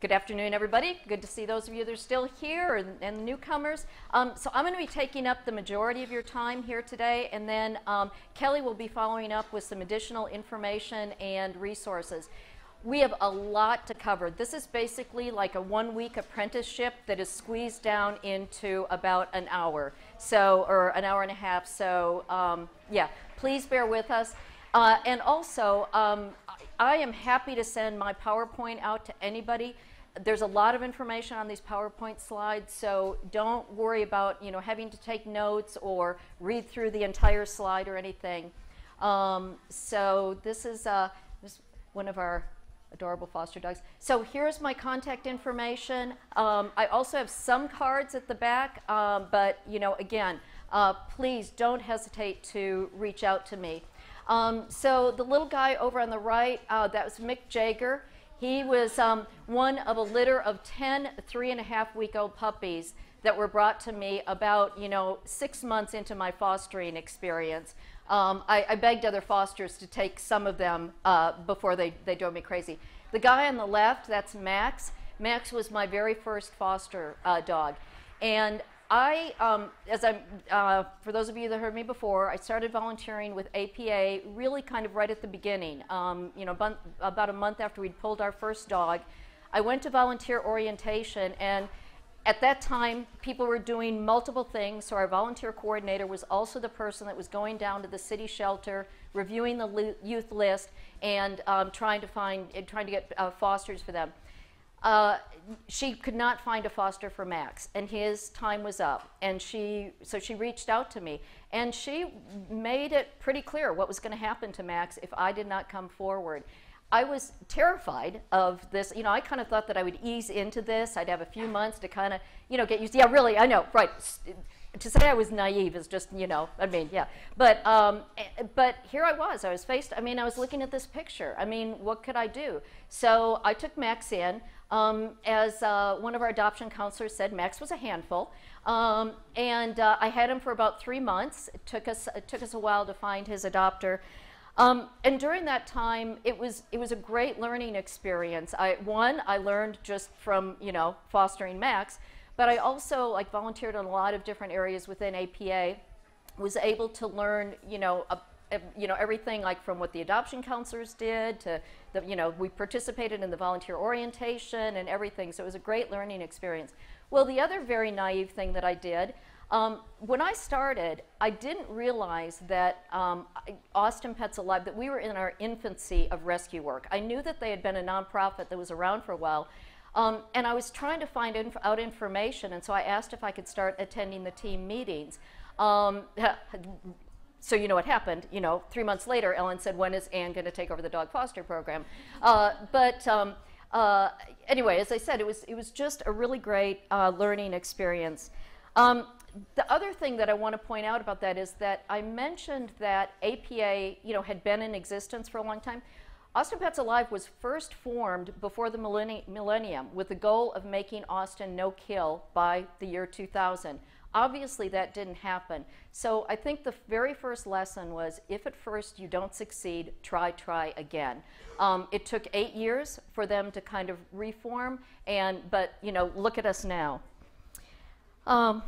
Good afternoon, everybody. Good to see those of you that are still here and, and newcomers. Um, so I'm going to be taking up the majority of your time here today, and then um, Kelly will be following up with some additional information and resources. We have a lot to cover. This is basically like a one-week apprenticeship that is squeezed down into about an hour, so or an hour and a half. So um, yeah, please bear with us. Uh, and also, um, I am happy to send my PowerPoint out to anybody. There's a lot of information on these PowerPoint slides, so don't worry about you know having to take notes or read through the entire slide or anything. Um, so this is, uh, this one of our adorable foster dogs. So here's my contact information. Um, I also have some cards at the back, um, but you know, again, uh, please don't hesitate to reach out to me. Um, so the little guy over on the right, uh, that was Mick Jagger. He was um, one of a litter of 10 three and a half week old puppies that were brought to me about, you know, six months into my fostering experience. Um, I, I, begged other fosters to take some of them uh, before they, they drove me crazy. The guy on the left, that's Max. Max was my very first foster uh, dog. And I, um, as I'm, uh, for those of you that heard me before, I started volunteering with APA really kind of right at the beginning. Um, you know, about a month after we'd pulled our first dog. I went to volunteer orientation and at that time, people were doing multiple things, so our volunteer coordinator was also the person that was going down to the city shelter, reviewing the euth list, and um, trying to find, trying to get uh, fosters for them. She could not find a foster for Max, and his time was up. And she, so she reached out to me, and she made it pretty clear what was going to happen to Max if I did not come forward. I was terrified of this. You know, I kind of thought that I would ease into this. I'd have a few months to kind of, you know, get used. Yeah, really, I know, right. To say I was naive is just, you know, I mean, yeah. But, um, eh, but here I was. I was faced. I mean, I was looking at this picture. I mean, what could I do? So I took Max in. Um, as uh, one of our adoption counselors said, Max was a handful. Um, and uh, I had him for about three months. It took us, it took us a while to find his adopter. Um, and during that time, it was it was a great learning experience. I one I learned just from you know fostering Max, but I also like volunteered in a lot of different areas within APA. Was able to learn you know a, you know everything like from what the adoption counselors did to the you know we participated in the volunteer orientation and everything. So it was a great learning experience. Well, the other very naive thing that I did um, when I started, I didn't realize that um, Austin Pets Alive, that we were in our infancy of rescue work. I knew that they had been a nonprofit that was around for a while, um, and I was trying to find inf out information, and so I asked if I could start attending the team meetings. Um, so you know what happened. You know, three months later, Ellen said, "When is Anne going to take over the dog foster program?" Uh, but um, uh, anyway, as I said, it was it was just a really great uh, learning experience. Um, the other thing that I want to point out about that is that I mentioned that APA, you know, had been in existence for a long time. Austin Pets Alive was first formed before the millennium with the goal of making Austin no kill by the year 2000. Obviously, that didn't happen. So I think the very first lesson was if at first you don't succeed, try, try again. Um, it took eight years for them to kind of reform, and but you know, look at us now. Um,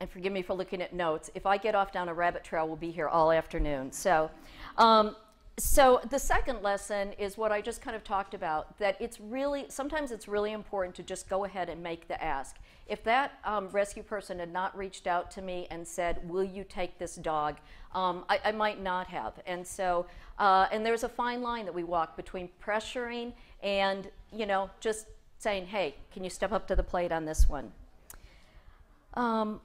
and forgive me for looking at notes. If I get off down a rabbit trail, we'll be here all afternoon. So, um, so the second lesson is what I just kind of talked about, that it's really, sometimes it's really important to just go ahead and make the ask. If that um, rescue person had not reached out to me and said, will you take this dog, um, I, I, might not have. And so, uh, and there's a fine line that we walk between pressuring and, you know, just saying, hey, can you step up to the plate on this one? Um,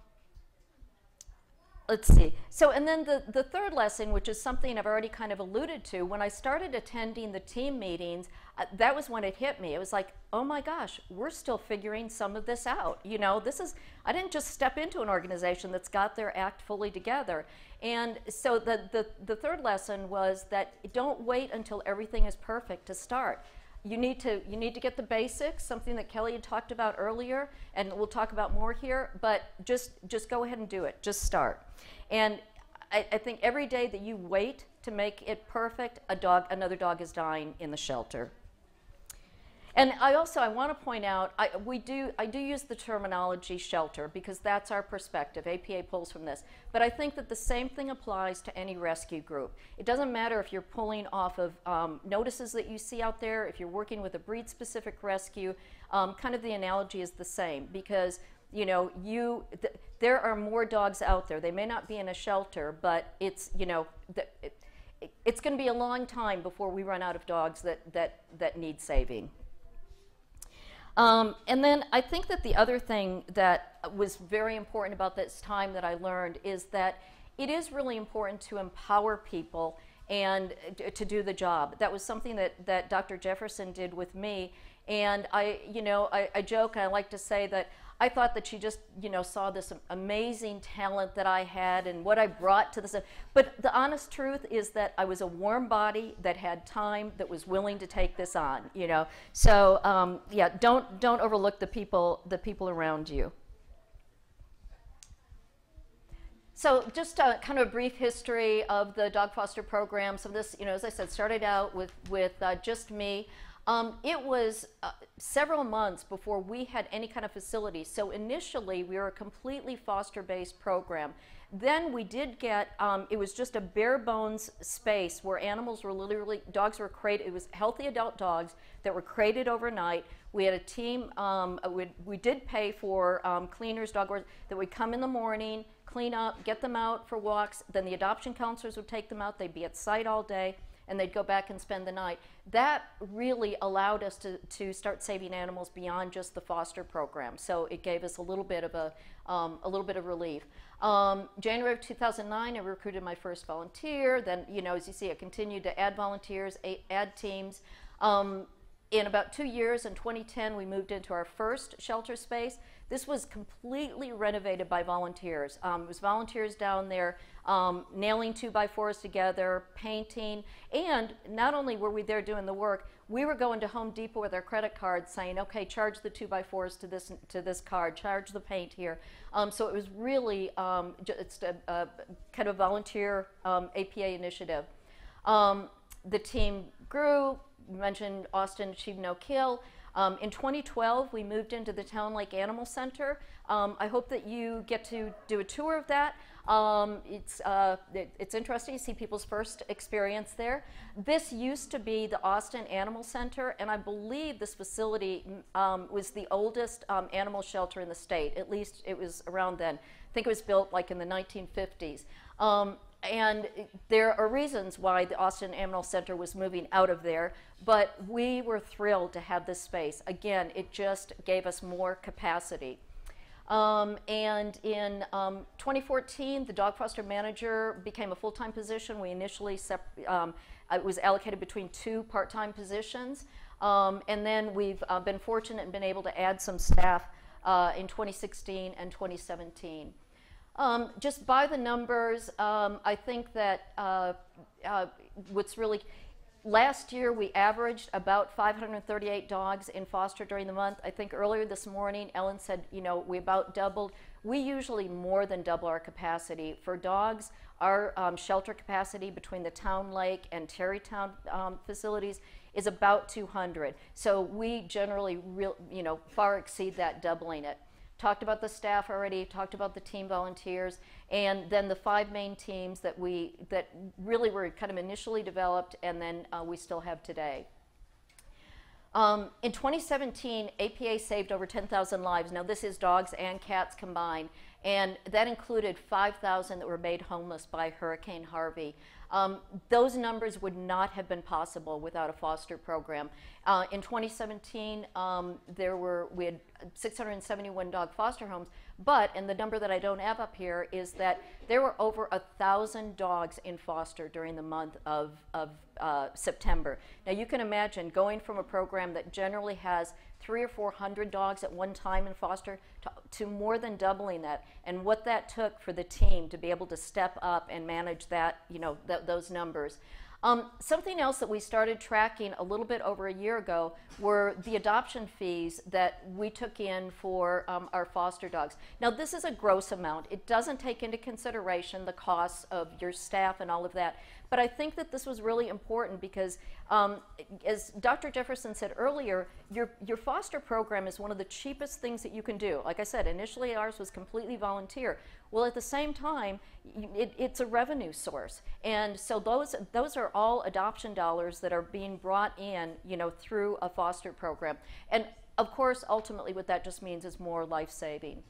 let's see. So, and then the, the third lesson, which is something I've already kind of alluded to, when I started attending the team meetings, Uh, that was when it hit me. It was like, oh my gosh, we're still figuring some of this out. You know, this is, I didn't just step into an organization that's got their act fully together. And so the, the, the third lesson was that don't wait until everything is perfect to start you need to you need to get the basics something that kelly had talked about earlier and we'll talk about more here but just just go ahead and do it just start and I, I, think every day that you wait to make it perfect a dog another dog is dying in the shelter And I also I want to point out I, we do I do use the terminology shelter because that's our perspective. APA pulls from this, but I think that the same thing applies to any rescue group. It doesn't matter if you're pulling off of um, notices that you see out there, if you're working with a breed-specific rescue. Um, kind of the analogy is the same because you know you th there are more dogs out there. They may not be in a shelter, but it's you know. it, it's going to be a long time before we run out of dogs that, that, that need saving. Um, and then I think that the other thing that was very important about this time that I learned is that it is really important to empower people and to do the job. That was something that, that Dr. Jefferson did with me. And I, you know, I, I joke and I like to say that I thought that she just, you know, saw this amazing talent that I had and what I brought to this. But the honest truth is that I was a warm body that had time, that was willing to take this on, you know. So um, yeah, don't don't overlook the people the people around you. So just a, kind of a brief history of the dog foster program. So this, you know, as I said, started out with with uh, just me. Um, it was uh, several months before we had any kind of facility. So initially, we were a completely foster-based program. Then we did get, um, it was just a bare bones space where animals were literally, dogs were created, it was healthy adult dogs that were created overnight. We had a team, um, uh, we, we, did pay for um, cleaners, dog owners, that would come in the morning, clean up, get them out for walks. Then the adoption counselors would take them out. They'd be at site all day and they'd go back and spend the night. That really allowed us to, to start saving animals beyond just the foster program. So it gave us a little bit of a, um, a little bit of relief. Um, January of 2009, I recruited my first volunteer. Then, you know, as you see, I continued to add volunteers, add teams. Um, in about two years, in 2010, we moved into our first shelter space. This was completely renovated by volunteers. Um, it was volunteers down there um, nailing two by fours together, painting, and not only were we there doing the work, we were going to Home Depot with our credit card saying, okay, charge the two by fours to this to this card, charge the paint here. Um, so it was really um, it's a, a, kind of volunteer um, APA initiative. Um, the team grew. Mentioned Austin achieved no kill. Um, in 2012, we moved into the Town Lake Animal Center. Um, I hope that you get to do a tour of that. Um, it's, uh, it, it's interesting to see people's first experience there. This used to be the Austin Animal Center, and I believe this facility um, was the oldest um, animal shelter in the state. At least it was around then. I think it was built like in the 1950s. And there are reasons why the Austin Animal Center was moving out of there, but we were thrilled to have this space. Again, it just gave us more capacity. Um, and in um, 2014, the dog foster manager became a full-time position. We initially um, it was allocated between two part-time positions, um, and then we've uh, been fortunate and been able to add some staff uh, in 2016 and 2017. Um, just by the numbers, um, I think that uh, uh what's really Last year, we averaged about 538 dogs in foster during the month. I think earlier this morning, Ellen said, you know, we about doubled. We usually more than double our capacity. For dogs, our um, shelter capacity between the Town Lake and Tarrytown um, facilities is about 200. So we generally, you know, far exceed that, doubling it talked about the staff already, talked about the team volunteers, and then the five main teams that we that really were kind of initially developed and then uh, we still have today. Um, in 2017, APA saved over 10,000 lives. Now, this is dogs and cats combined, and that included 5,000 that were made homeless by Hurricane Harvey. Um, those numbers would not have been possible without a foster program. Uh, in 2017, um, there were we had 671 dog foster homes, but and the number that I don't have up here is that there were over a thousand dogs in foster during the month of, of uh, September. Now you can imagine going from a program that generally has three or four hundred dogs at one time in foster to, to more than doubling that and what that took for the team to be able to step up and manage that you know th those numbers um, something else that we started tracking a little bit over a year ago were the adoption fees that we took in for um, our foster dogs. Now, this is a gross amount. It doesn't take into consideration the costs of your staff and all of that. but I think that this was really important because, um, as Dr. Jefferson said earlier, your, your foster program is one of the cheapest things that you can do. Like I said, initially ours was completely volunteer. Well, at the same time, it, it's a revenue source. And so those, those are all adoption dollars that are being brought in, you know, through a foster program. And of course, ultimately what that just means is more life-saving.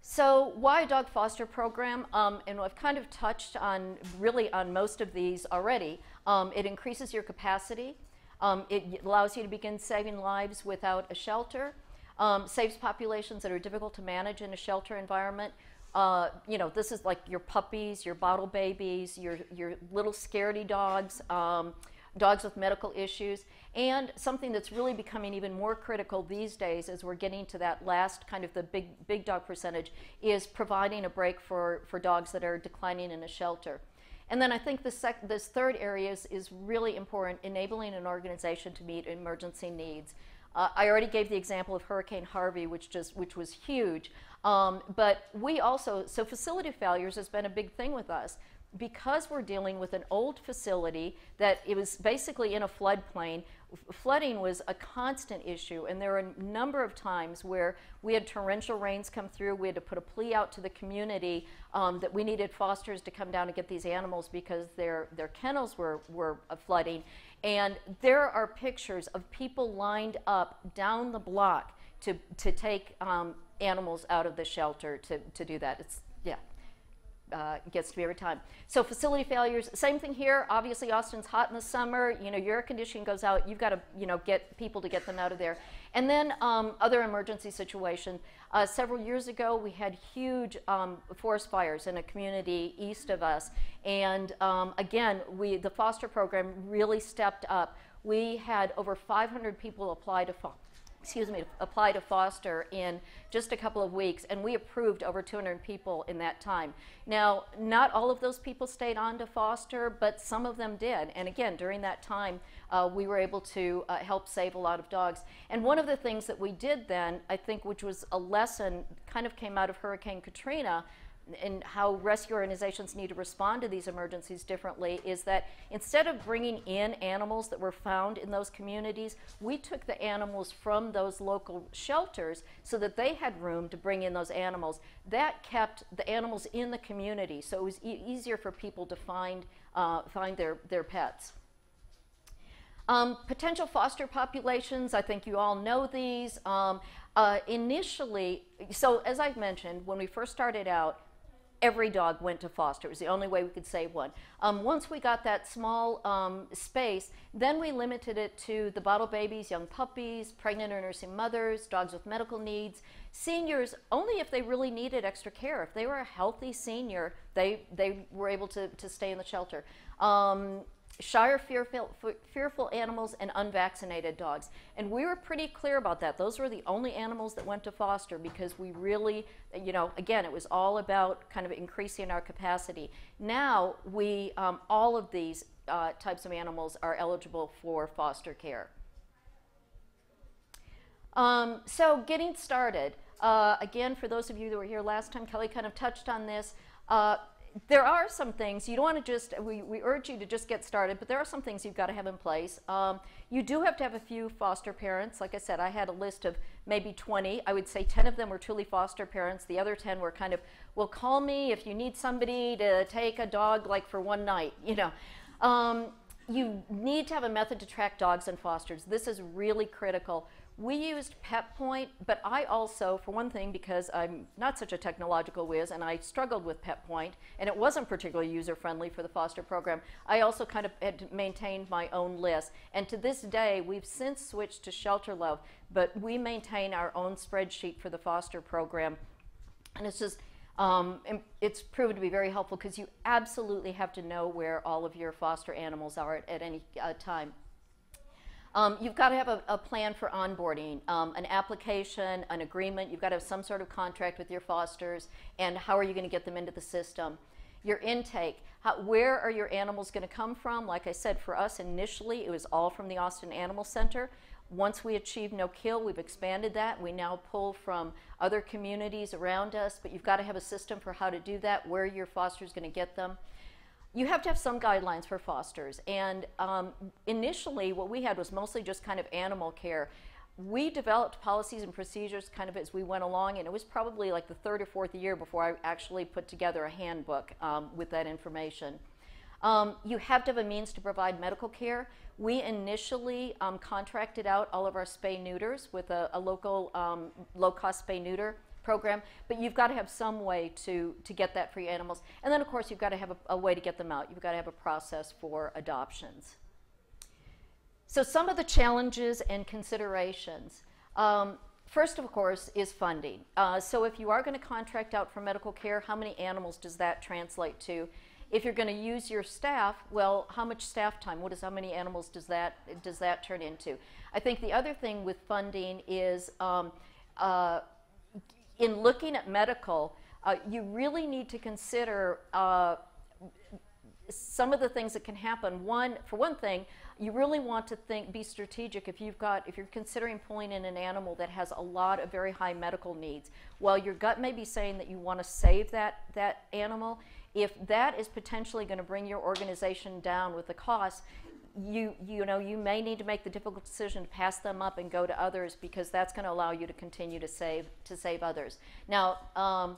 So why a dog foster program? Um, and I've kind of touched on really on most of these already. Um, it increases your capacity. Um, it allows you to begin saving lives without a shelter. Um, saves populations that are difficult to manage in a shelter environment. Uh, you know, this is like your puppies, your bottle babies, your, your little scaredy dogs, um, dogs with medical issues. And something that's really becoming even more critical these days as we're getting to that last kind of the big, big dog percentage is providing a break for, for dogs that are declining in a shelter. And then I think this, this third area is, is really important, enabling an organization to meet emergency needs. Uh, I already gave the example of Hurricane Harvey, which just which was huge. Um, but we also so facility failures has been a big thing with us because we're dealing with an old facility that it was basically in a floodplain flooding was a constant issue, and there were a number of times where we had torrential rains come through. We had to put a plea out to the community um, that we needed fosters to come down and get these animals because their, their kennels were, were uh, flooding. And there are pictures of people lined up down the block to, to take um, animals out of the shelter to, to do that. It's, yeah uh, gets to be every time. So facility failures, same thing here. Obviously, Austin's hot in the summer. You know, your air conditioning goes out. You've got to, you know, get people to get them out of there. And then um, other emergency situations. Uh, several years ago, we had huge um, forest fires in a community east of us. And um, again, we the foster program really stepped up. We had over 500 people apply to foster excuse me, apply to foster in just a couple of weeks, and we approved over 200 people in that time. Now, not all of those people stayed on to foster, but some of them did. And again, during that time, uh, we were able to uh, help save a lot of dogs. And one of the things that we did then, I think, which was a lesson, kind of came out of Hurricane Katrina, and how rescue organizations need to respond to these emergencies differently is that instead of bringing in animals that were found in those communities, we took the animals from those local shelters so that they had room to bring in those animals. That kept the animals in the community, so it was e easier for people to find, uh, find their, their pets. Um, potential foster populations, I think you all know these. Um, uh, initially, so as I've mentioned, when we first started out, every dog went to foster. It was the only way we could save one. Um, once we got that small um, space, then we limited it to the bottle babies, young puppies, pregnant or nursing mothers, dogs with medical needs, seniors only if they really needed extra care. If they were a healthy senior, they, they were able to, to stay in the shelter. Um, or fearful, fearful animals and unvaccinated dogs. And we were pretty clear about that. Those were the only animals that went to foster because we really, you know, again, it was all about kind of increasing our capacity. Now, we, um, all of these uh, types of animals are eligible for foster care. Um, so getting started, uh, again, for those of you that were here last time, Kelly kind of touched on this. Uh, there are some things you don't want to just we, we urge you to just get started but there are some things you've got to have in place. Um, you do have to have a few foster parents. Like i said i had a list of maybe 20 i would say 10 of them were truly foster parents. The other 10 were kind of well call me if you need somebody to take a dog like for one night you know. Um, you need to have a method to track dogs and fosters. This is really critical we used PetPoint, but I also, for one thing, because I'm not such a technological whiz and I struggled with PetPoint and it wasn't particularly user friendly for the foster program, I also kind of had maintained my own list. And to this day, we've since switched to Shelterluv, but we maintain our own spreadsheet for the foster program. And it's just, um, it's proven to be very helpful because you absolutely have to know where all of your foster animals are at, at any uh, time. Um, you've got to have a, a plan for onboarding, um, an application, an agreement. You've got to have some sort of contract with your fosters, and how are you going to get them into the system? Your intake, how, where are your animals going to come from? Like I said, for us initially, it was all from the Austin Animal Center. Once we achieved no kill, we've expanded that. We now pull from other communities around us, but you've got to have a system for how to do that, where your foster is going to get them. You have to have some guidelines for fosters. And um, initially, what we had was mostly just kind of animal care. We developed policies and procedures kind of as we went along, and it was probably like the third or fourth year before I actually put together a handbook um, with that information. Um, you have to have a means to provide medical care. We initially um, contracted out all of our spay neuters with a, a local um, low cost spay neuter program, but you've got to have some way to, to get that for your animals. And then, of course, you've got to have a, a way to get them out. You've got to have a process for adoptions. So, some of the challenges and considerations. Um, first, of course, is funding. Uh, so, if you are going to contract out for medical care, how many animals does that translate to? If you're going to use your staff, well, how much staff time? What is how many animals does that does that turn into? I think the other thing with funding is um, uh, in looking at medical, uh, you really need to consider uh, some of the things that can happen. One, for one thing, you really want to think, be strategic. If you've got, if you're considering pulling in an animal that has a lot of very high medical needs, while your gut may be saying that you want to save that that animal, if that is potentially going to bring your organization down with the cost, you you know you may need to make the difficult decision to pass them up and go to others because that's going to allow you to continue to save to save others. Now, um,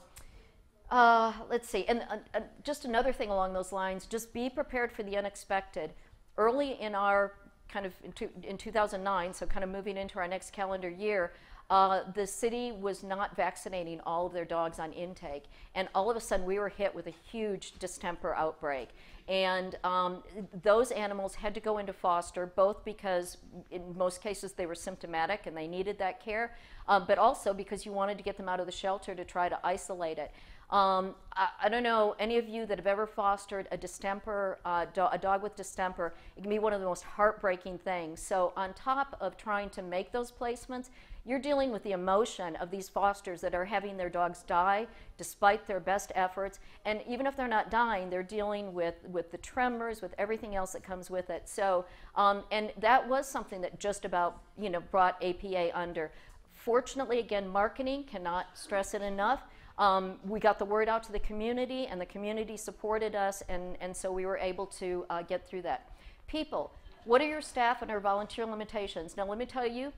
uh, let's see, and uh, just another thing along those lines: just be prepared for the unexpected. Early in our kind of in, two, in 2009, so kind of moving into our next calendar year, uh, the city was not vaccinating all of their dogs on intake, and all of a sudden we were hit with a huge distemper outbreak. And um, those animals had to go into foster, both because in most cases they were symptomatic and they needed that care, um, but also because you wanted to get them out of the shelter to try to isolate it. Um, I, I, don't know any of you that have ever fostered a distemper, uh, do, a dog with distemper. It can be one of the most heartbreaking things. So, on top of trying to make those placements, you're dealing with the emotion of these fosters that are having their dogs die despite their best efforts. And even if they're not dying, they're dealing with, with the tremors, with everything else that comes with it. So, um, and that was something that just about, you know, brought APA under. Fortunately, again, marketing cannot stress it enough. Um, we got the word out to the community, and the community supported us, and, and so we were able to uh, get through that. People, what are your staff and our volunteer limitations? Now, let me tell you,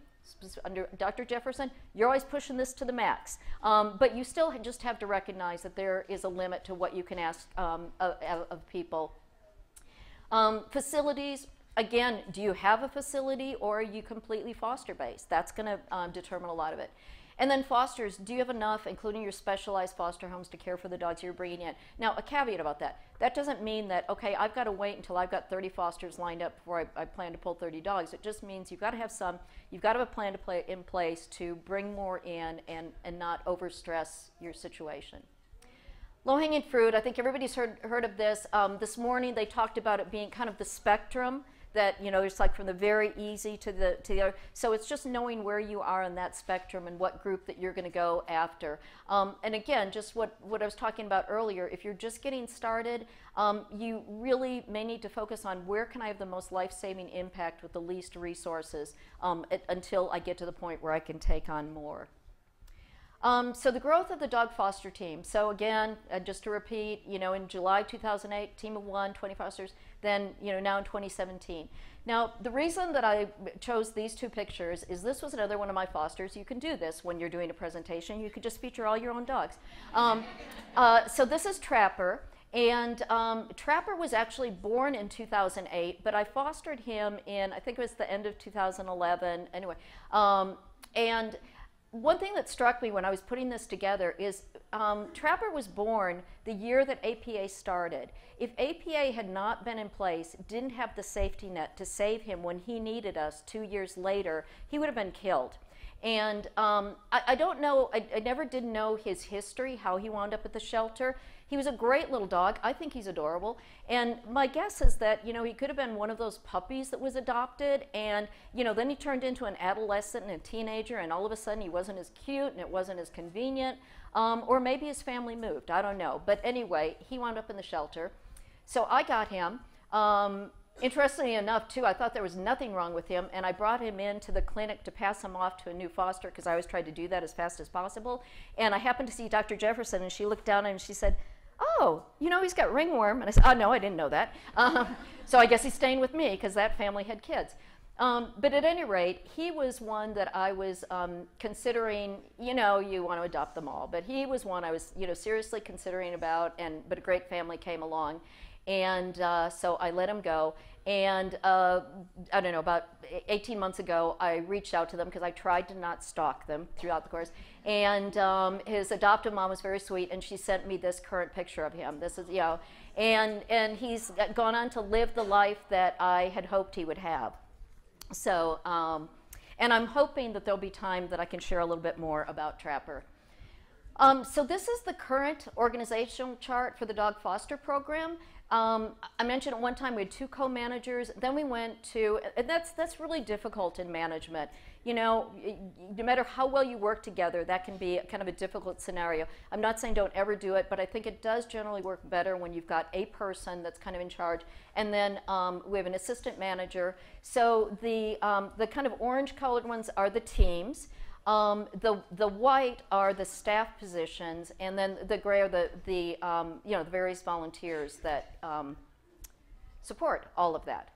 under Dr. Jefferson, you're always pushing this to the max. Um, but you still just have to recognize that there is a limit to what you can ask um, of, of, people. Um, facilities, again, do you have a facility or are you completely foster based? That's going to um, determine a lot of it. And then fosters, do you have enough, including your specialized foster homes, to care for the dogs you're bringing in? Now, a caveat about that. That doesn't mean that, okay, I've got to wait until I've got 30 fosters lined up before I, I plan to pull 30 dogs. It just means you've got to have some, you've got to have a plan to play in place to bring more in and, and not overstress your situation. Low-hanging fruit, I think everybody's heard, heard of this. Um, this morning they talked about it being kind of the spectrum that you know it's like from the very easy to the to the other. So it's just knowing where you are in that spectrum and what group that you're going to go after. Um, and again, just what what I was talking about earlier. If you're just getting started, um, you really may need to focus on where can I have the most life-saving impact with the least resources um, it, until I get to the point where I can take on more. Um, so the growth of the dog foster team. So again, uh, just to repeat, you know, in July 2008, team of one, 20 fosters. Then, you know, now in 2017. Now, the reason that I chose these two pictures is this was another one of my fosters. You can do this when you're doing a presentation. You could just feature all your own dogs. Um, uh, so this is Trapper. And um, Trapper was actually born in 2008, but I fostered him in, I think it was the end of 2011. Anyway, um, and one thing that struck me when I was putting this together is um, Trapper was born the year that APA started. If APA had not been in place, didn't have the safety net to save him when he needed us two years later, he would have been killed. And um, I, I, don't know, I, I never did know his history, how he wound up at the shelter. He was a great little dog. I think he's adorable. And my guess is that, you know, he could have been one of those puppies that was adopted. And, you know, then he turned into an adolescent and a teenager, and all of a sudden he wasn't as cute and it wasn't as convenient. Um, or maybe his family moved. I don't know. But anyway, he wound up in the shelter. So I got him. Um, Interestingly enough, too, I thought there was nothing wrong with him, and I brought him into the clinic to pass him off to a new foster because I always tried to do that as fast as possible. And I happened to see Dr. Jefferson, and she looked down and she said, oh, you know, he's got ringworm. And I said, oh, no, I didn't know that. Um, so I guess he's staying with me because that family had kids. Um, but at any rate, he was one that I was um, considering. You know, you want to adopt them all, but he was one I was, you know, seriously considering about. And but a great family came along, and uh, so I let him go. And uh, I don't know, about 18 months ago, I reached out to them because I tried to not stalk them throughout the course. And um, his adoptive mom was very sweet, and she sent me this current picture of him. This is, you know, and and he's gone on to live the life that I had hoped he would have. So, um, and I'm hoping that there'll be time that I can share a little bit more about Trapper. Um, so this is the current organizational chart for the dog foster program. Um, I mentioned at one time we had two co-managers. Then we went to, and that's that's really difficult in management. You know, no matter how well you work together, that can be kind of a difficult scenario. I'm not saying don't ever do it, but I think it does generally work better when you've got a person that's kind of in charge, and then um, we have an assistant manager. So the um, the kind of orange-colored ones are the teams. Um, the, the white are the staff positions, and then the gray are the, the, um, you know, the various volunteers that um, support all of that.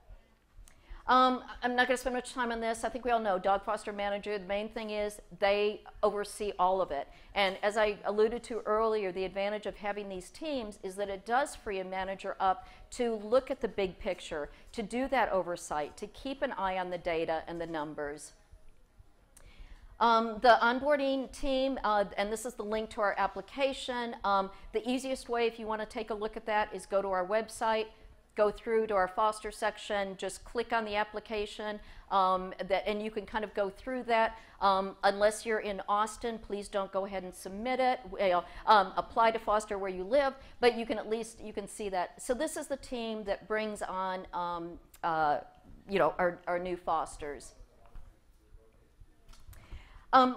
Um, I'm not going to spend much time on this. I think we all know dog foster manager. The main thing is they oversee all of it. And as I alluded to earlier, the advantage of having these teams is that it does free a manager up to look at the big picture, to do that oversight, to keep an eye on the data and the numbers. Um, the onboarding team, uh, and this is the link to our application. Um, the easiest way, if you want to take a look at that, is go to our website, go through to our foster section, just click on the application, um, that, and you can kind of go through that. Um, unless you're in Austin, please don't go ahead and submit it. Um, apply to foster where you live, but you can at least you can see that. So this is the team that brings on, um, uh, you know, our, our new fosters. Um,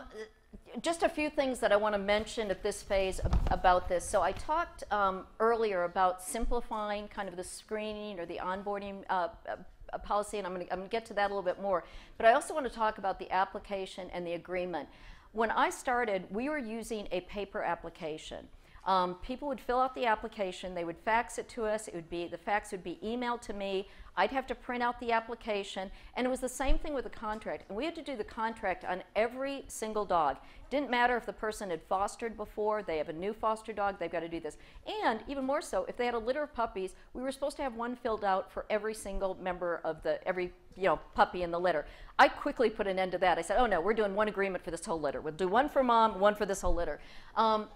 just a few things that I want to mention at this phase about this. So I talked um, earlier about simplifying kind of the screening or the onboarding uh, uh, policy, and I'm going, to, get to that a little bit more. But I also want to talk about the application and the agreement. When I started, we were using a paper application. Um, people would fill out the application, they would fax it to us, it would be, the fax would be emailed to me, I'd have to print out the application, and it was the same thing with the contract. And we had to do the contract on every single dog. Didn't matter if the person had fostered before, they have a new foster dog, they've got to do this. And even more so, if they had a litter of puppies, we were supposed to have one filled out for every single member of the, every you know, puppy in the litter. I quickly put an end to that. I said, oh no, we're doing one agreement for this whole litter. We'll do one for mom, one for this whole litter. Um,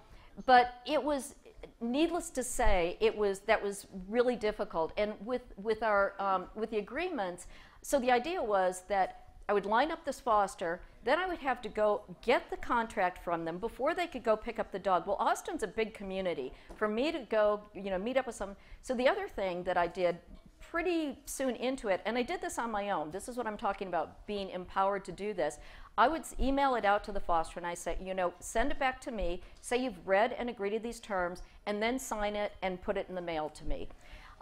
but it was needless to say, it was that was really difficult. And with with our um, with the agreements, so the idea was that I would line up this foster, then I would have to go get the contract from them before they could go pick up the dog. Well, Austin's a big community. For me to go, you know, meet up with some. So the other thing that I did pretty soon into it, and I did this on my own. This is what I'm talking about, being empowered to do this. I would email it out to the foster and I say, you know, send it back to me, say you've read and agreed to these terms, and then sign it and put it in the mail to me.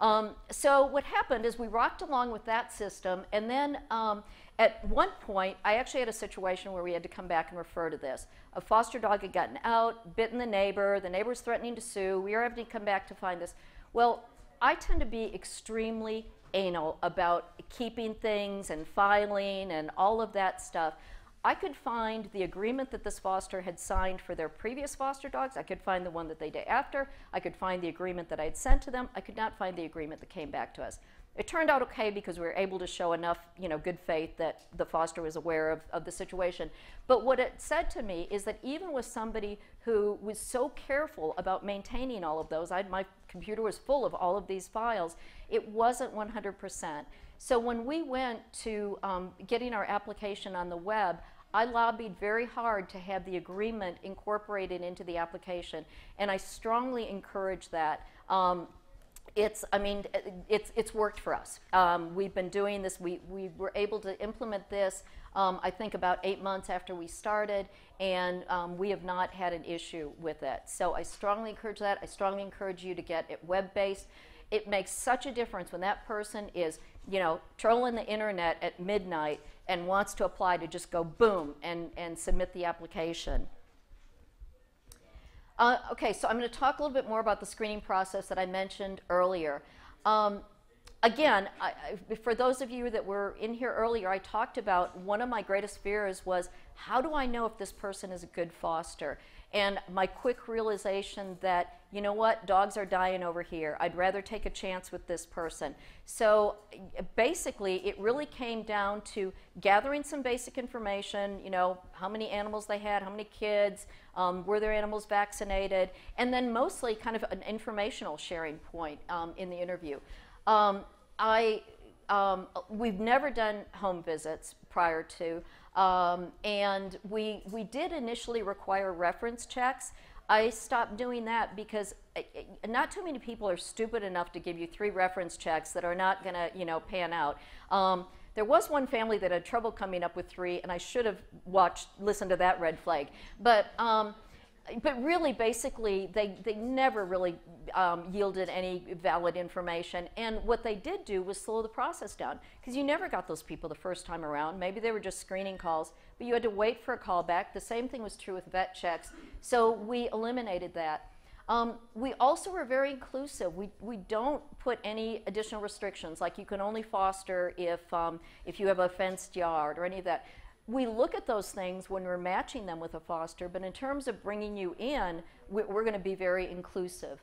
Um, so what happened is we rocked along with that system, and then um, at one point, I actually had a situation where we had to come back and refer to this. A foster dog had gotten out, bitten the neighbor, the neighbor was threatening to sue, we were having to come back to find this. Well, I tend to be extremely anal about keeping things and filing and all of that stuff. I could find the agreement that this foster had signed for their previous foster dogs. I could find the one that they did after. I could find the agreement that I had sent to them. I could not find the agreement that came back to us. It turned out okay because we were able to show enough, you know, good faith that the foster was aware of, of the situation. But what it said to me is that even with somebody who was so careful about maintaining all of those, I, my computer was full of all of these files, it wasn't 100%. So when we went to um, getting our application on the web, I lobbied very hard to have the agreement incorporated into the application, and I strongly encourage that. Um, it's, I mean, it's, it's worked for us. Um, we've been doing this. We, we were able to implement this, um, I think, about eight months after we started, and um, we have not had an issue with it. So I strongly encourage that. I strongly encourage you to get it web-based. It makes such a difference when that person is you know, trolling the internet at midnight and wants to apply to just go boom and, and submit the application. Uh, okay, so I'm going to talk a little bit more about the screening process that I mentioned earlier. Um, again, I, I, for those of you that were in here earlier, I talked about one of my greatest fears was how do I know if this person is a good foster? And my quick realization that, you know what, dogs are dying over here. I'd rather take a chance with this person. So basically, it really came down to gathering some basic information, you know, how many animals they had, how many kids, um, were their animals vaccinated, and then mostly kind of an informational sharing point um, in the interview. Um, I, um, we've never done home visits prior to. Um, and we, we did initially require reference checks. I stopped doing that because eh, eh, not too many people are stupid enough to give you three reference checks that are not going to, you know, pan out. Um, there was one family that had trouble coming up with three, and I should have watched, listened to that red flag. But um, but really, basically, they, they never really um, yielded any valid information. And what they did do was slow the process down because you never got those people the first time around. Maybe they were just screening calls, but you had to wait for a call back. The same thing was true with vet checks. So we eliminated that. Um, we also were very inclusive. We, we don't put any additional restrictions, like you can only foster if, um, if you have a fenced yard or any of that we look at those things when we're matching them with a foster, but in terms of bringing you in, we're going to be very inclusive.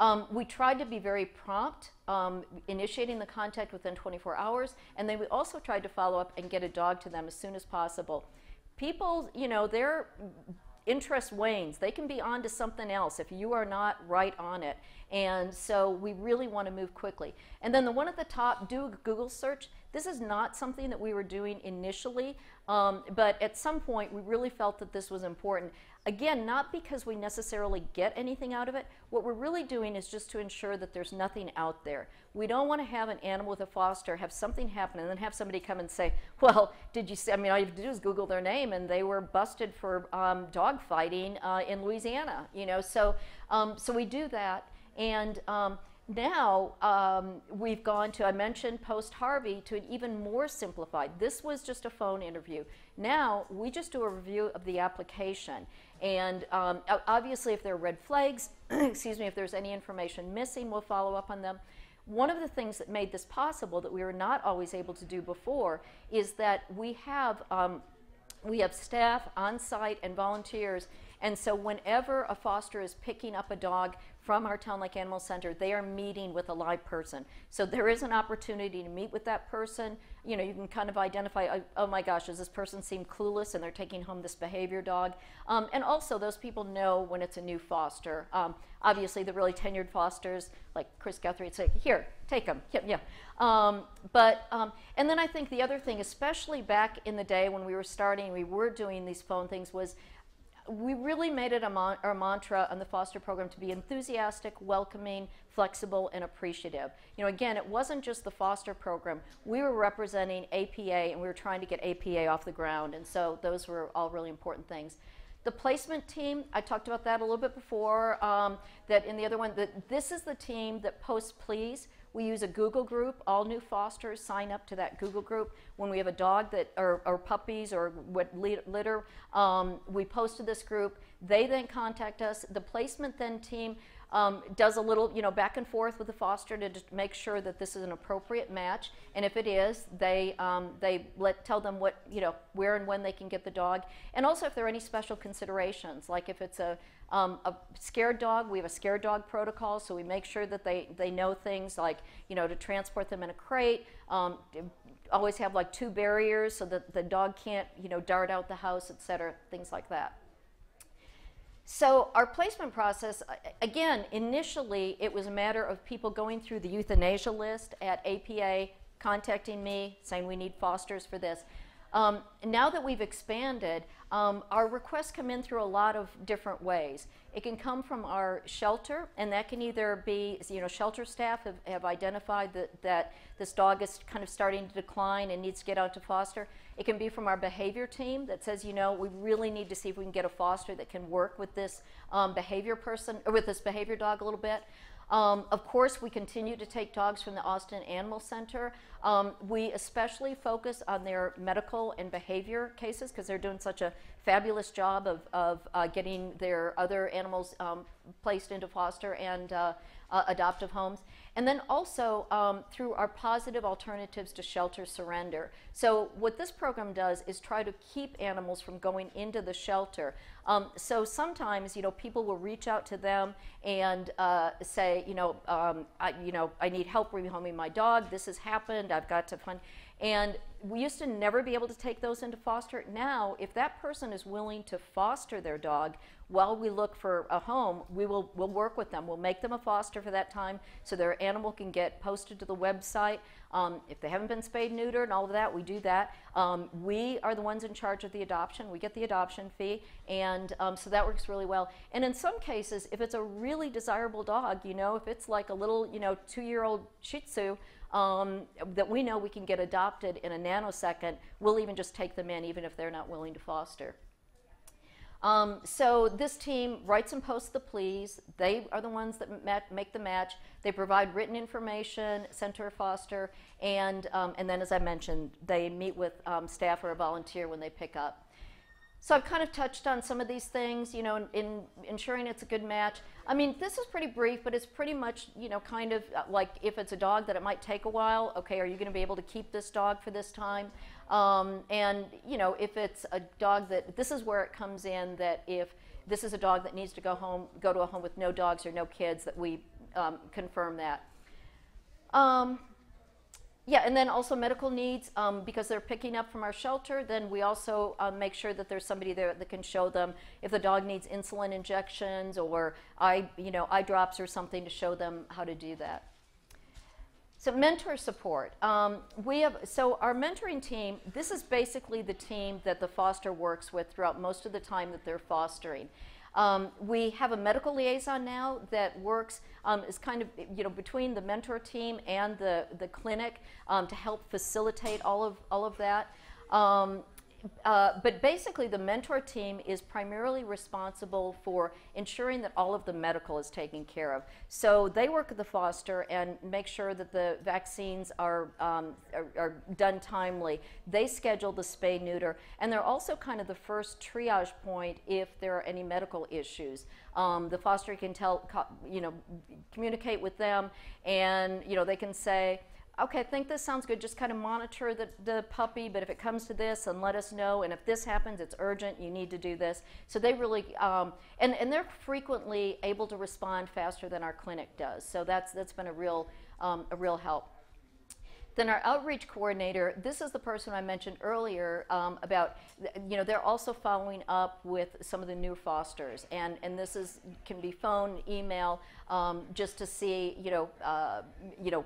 Um, we tried to be very prompt, um, initiating the contact within 24 hours, and then we also tried to follow up and get a dog to them as soon as possible. People, you know, their interest wanes. They can be on to something else if you are not right on it. And so we really want to move quickly. And then the one at the top, do a Google search. This is not something that we were doing initially. Um, but at some point, we really felt that this was important. Again, not because we necessarily get anything out of it. What we're really doing is just to ensure that there's nothing out there. We don't want to have an animal with a foster have something happen and then have somebody come and say, well, did you see? I mean, all you have to do is Google their name and they were busted for um, dog fighting uh, in Louisiana, you know. So, um, so we do that. And um, now um, we've gone to, I mentioned post Harvey, to an even more simplified. This was just a phone interview. Now we just do a review of the application. And um, obviously, if there are red flags, excuse me, if there's any information missing, we'll follow up on them. One of the things that made this possible that we were not always able to do before is that we have um, we have staff on site and volunteers and so whenever a foster is picking up a dog from our Town Lake Animal Center, they are meeting with a live person. So there is an opportunity to meet with that person. You know, you can kind of identify, oh, oh my gosh, does this person seem clueless and they're taking home this behavior dog? Um, and also those people know when it's a new foster. Um, obviously the really tenured fosters, like Chris Guthrie would say, here, take them, yeah, yeah. Um, but, um, and then I think the other thing, especially back in the day when we were starting, we were doing these phone things was we really made it a mon- our mantra on the foster program to be enthusiastic, welcoming, flexible, and appreciative. You know, again, it wasn't just the foster program. We were representing APA, and we were trying to get APA off the ground, and so those were all really important things. The placement team, I talked about that a little bit before. Um, that in the other one, that this is the team that posts pleas. We use a Google group. All new fosters sign up to that Google group. When we have a dog that, or, or puppies or what litter, um, we post to this group. They then contact us. The placement then team um, does a little, you know, back and forth with the foster to make sure that this is an appropriate match. And if it is, they um, they let tell them what, you know, where and when they can get the dog, and also if there are any special considerations, like if it's a um, a scared dog, we have a scared dog protocol, so we make sure that they, they know things like, you know, to transport them in a crate, um, always have like two barriers so that the dog can't, you know, dart out the house, et cetera, things like that. So our placement process, again, initially it was a matter of people going through the euthanasia list at APA, contacting me, saying we need fosters for this. Um, now that we've expanded, um, our requests come in through a lot of different ways. It can come from our shelter, and that can either be, you know, shelter staff have, have identified that, that this dog is kind of starting to decline and needs to get out to foster. It can be from our behavior team that says, you know, we really need to see if we can get a foster that can work with this um, behavior person, or with this behavior dog a little bit. Um, of course, we continue to take dogs from the Austin Animal Center. Um, we especially focus on their medical and behavior cases because they're doing such a fabulous job of, of uh, getting their other animals um, placed into foster and uh, uh, adoptive homes. And then also um, through our positive alternatives to shelter surrender. So, what this program does is try to keep animals from going into the shelter. Um, so, sometimes, you know, people will reach out to them and uh, say, you know, um, I, you know, I need help rehoming my dog. This has happened. I've got to find. And we used to never be able to take those into foster. Now, if that person is willing to foster their dog while we look for a home, we will we'll work with them. We'll make them a foster for that time so their animal can get posted to the website. Um, if they haven't been spayed, neutered, and all of that, we do that. Um, we are the ones in charge of the adoption. We get the adoption fee, and um, so that works really well. And in some cases, if it's a really desirable dog, you know, if it's like a little, you know, two-year-old Shih Tzu, um, that we know we can get adopted in a nanosecond, we'll even just take them in, even if they're not willing to foster. Um, so this team writes and posts the pleas. They are the ones that make the match. They provide written information, center foster, and, um, and then as I mentioned, they meet with um, staff or a volunteer when they pick up. So I've kind of touched on some of these things, you know, in, in, ensuring it's a good match. I mean, this is pretty brief, but it's pretty much, you know, kind of uh, like if it's a dog that it might take a while, okay, are you going to be able to keep this dog for this time? Um, and, you know, if it's a dog that, this is where it comes in that if this is a dog that needs to go home, go to a home with no dogs or no kids, that we um, confirm that. Um, yeah, and then also medical needs, um, because they're picking up from our shelter, then we also um, make sure that there's somebody there that can show them if the dog needs insulin injections or eye, you know, eye drops or something to show them how to do that. So mentor support. Um, we have so our mentoring team. This is basically the team that the foster works with throughout most of the time that they're fostering. Um, we have a medical liaison now that works, um, is kind of, you know, between the mentor team and the, the clinic um, to help facilitate all of, all of that. Uh, but basically, the mentor team is primarily responsible for ensuring that all of the medical is taken care of. So they work with the foster and make sure that the vaccines are, um, are, are, done timely. They schedule the spay neuter, and they're also kind of the first triage point if there are any medical issues. Um, the foster can tell, you know, communicate with them, and you know they can say okay, I think this sounds good. Just kind of monitor the, the puppy, but if it comes to this, and let us know. And if this happens, it's urgent. You need to do this. So they really, um, and, and they're frequently able to respond faster than our clinic does. So that's, that's been a real, um, a real help. Then our outreach coordinator, this is the person I mentioned earlier um, about, you know, they're also following up with some of the new fosters. And, and this is, can be phone, email, um, just to see, you know, uh, you know,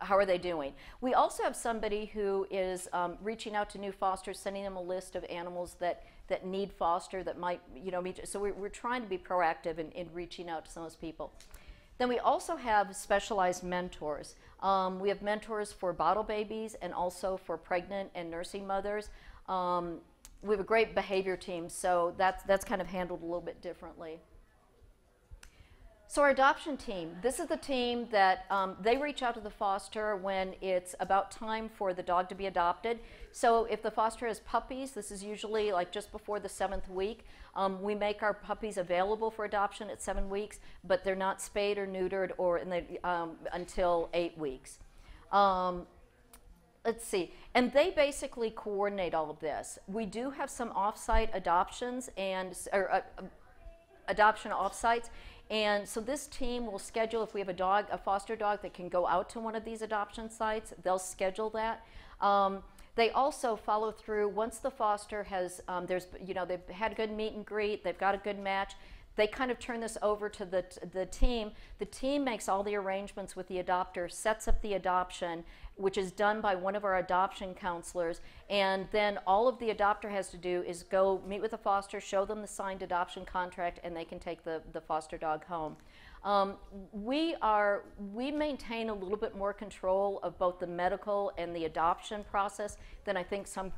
how are they doing? We also have somebody who is um, reaching out to new fosters, sending them a list of animals that, that need foster that might, you know, so we're, we're trying to be proactive in, in reaching out to some of those people. Then we also have specialized mentors. Um, we have mentors for bottle babies and also for pregnant and nursing mothers. Um, we have a great behavior team, so that's, that's kind of handled a little bit differently. So our adoption team, this is the team that um, they reach out to the foster when it's about time for the dog to be adopted. So if the foster has puppies, this is usually like just before the seventh week. Um, we make our puppies available for adoption at seven weeks, but they're not spayed or neutered or the, um, until eight weeks. Um, let's see, and they basically coordinate all of this. We do have some offsite adoptions and or, uh, adoption offsites and so this team will schedule, if we have a dog, a foster dog that can go out to one of these adoption sites, they'll schedule that. Um, they also follow through once the foster has, um, there's, you know, they've had a good meet and greet, they've got a good match. They kind of turn this over to the, the team. The team makes all the arrangements with the adopter, sets up the adoption, which is done by one of our adoption counselors. And then all of the adopter has to do is go meet with the foster, show them the signed adoption contract, and they can take the, the foster dog home. Um, we are we maintain a little bit more control of both the medical and the adoption process than I think some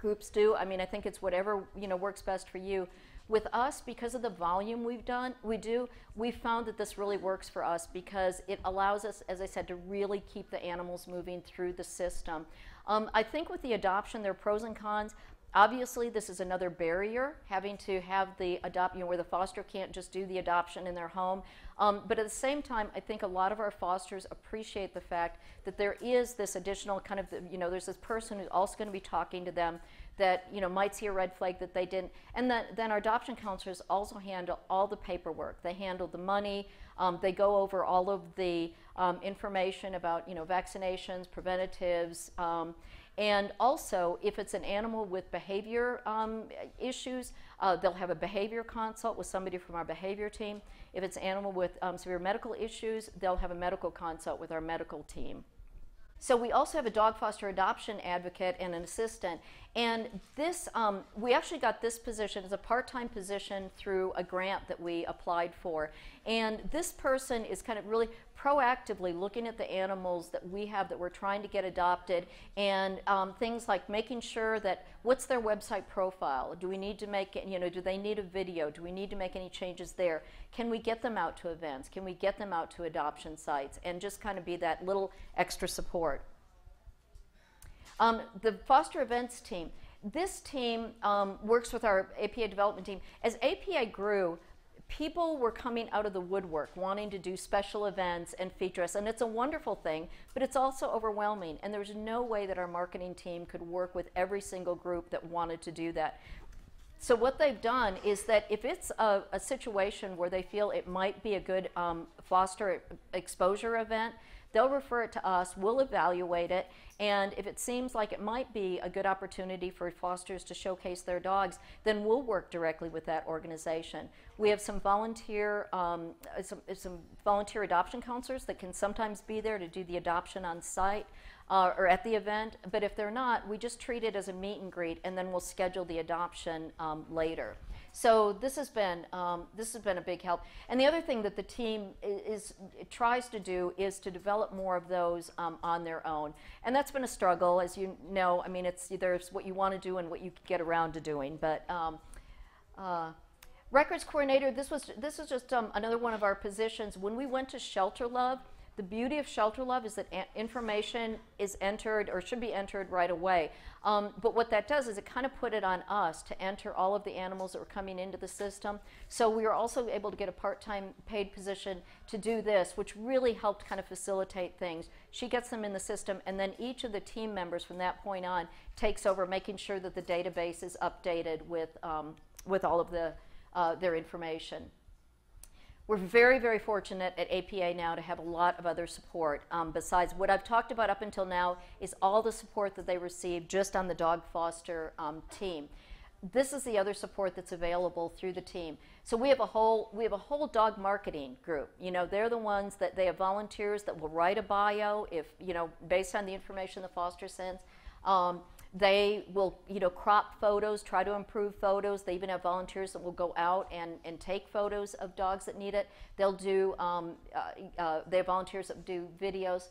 groups do. I mean, I think it's whatever you know works best for you. With us, because of the volume we've done, we do, we found that this really works for us because it allows us, as I said, to really keep the animals moving through the system. Um, I think with the adoption, there are pros and cons. Obviously, this is another barrier, having to have the adopt, you know, where the foster can't just do the adoption in their home. Um, but at the same time, I think a lot of our fosters appreciate the fact that there is this additional kind of, you know, there's this person who's also going to be talking to them that, you know, might see a red flag that they didn't. And then, then our adoption counselors also handle all the paperwork. They handle the money. Um, they go over all of the um, information about, you know, vaccinations, preventatives. Um, and also, if it's an animal with behavior um, issues, uh, they'll have a behavior consult with somebody from our behavior team. If it's an animal with um, severe medical issues, they'll have a medical consult with our medical team. So we also have a dog foster adoption advocate and an assistant. And this, um, we actually got this position as a part-time position through a grant that we applied for. And this person is kind of really proactively looking at the animals that we have that we're trying to get adopted and um, things like making sure that what's their website profile? Do we need to make, you know, do they need a video? Do we need to make any changes there? Can we get them out to events? Can we get them out to adoption sites? And just kind of be that little extra support. Um, the foster events team. This team um, works with our APA development team. As APA grew, people were coming out of the woodwork wanting to do special events and feature us. And it's a wonderful thing, but it's also overwhelming. And there's no way that our marketing team could work with every single group that wanted to do that. So what they've done is that if it's a, a situation where they feel it might be a good um, foster exposure event, they'll refer it to us, we'll evaluate it, and if it seems like it might be a good opportunity for fosters to showcase their dogs, then we'll work directly with that organization. We have some volunteer, um, some, some volunteer adoption counselors that can sometimes be there to do the adoption on site. Uh, or at the event, but if they're not, we just treat it as a meet and greet, and then we'll schedule the adoption um, later. So this has been um, this has been a big help. And the other thing that the team is, is tries to do is to develop more of those um, on their own, and that's been a struggle, as you know. I mean, it's there's what you want to do and what you get around to doing, but. Um, uh, records coordinator. This was this was just um, another one of our positions. When we went to Shelterluv, the beauty of Shelterluv is that information is entered or should be entered right away. Um, but what that does is it kind of put it on us to enter all of the animals that were coming into the system. So we were also able to get a part-time paid position to do this, which really helped kind of facilitate things. She gets them in the system, and then each of the team members from that point on takes over making sure that the database is updated with, um, with all of the, uh, their information. We're very, very fortunate at APA now to have a lot of other support. Um, besides what I've talked about up until now is all the support that they receive just on the dog foster um, team. This is the other support that's available through the team. So we have a whole we have a whole dog marketing group. You know, they're the ones that they have volunteers that will write a bio if you know based on the information the foster sends. Um, they will, you know, crop photos, try to improve photos. They even have volunteers that will go out and, and take photos of dogs that need it. They'll do, um, uh, uh, they have volunteers that do videos.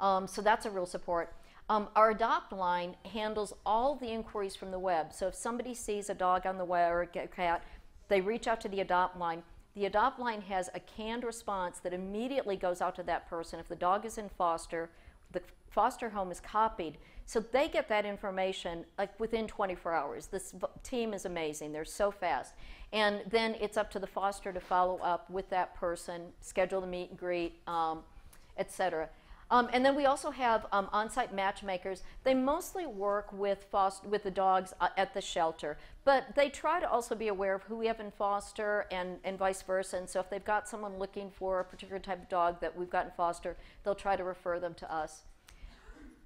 Um, so that's a real support. Um, our adopt line handles all the inquiries from the web. So if somebody sees a dog on the web or a cat, they reach out to the adopt line. The adopt line has a canned response that immediately goes out to that person. If the dog is in foster, the foster home is copied. So they get that information like within 24 hours. This team is amazing. They're so fast. And then it's up to the foster to follow up with that person, schedule the meet and greet, um, etc. Um, and then we also have um, on-site matchmakers. They mostly work with foster, with the dogs uh, at the shelter, but they try to also be aware of who we have in foster and, and vice versa. And so if they've got someone looking for a particular type of dog that we've got in foster, they'll try to refer them to us.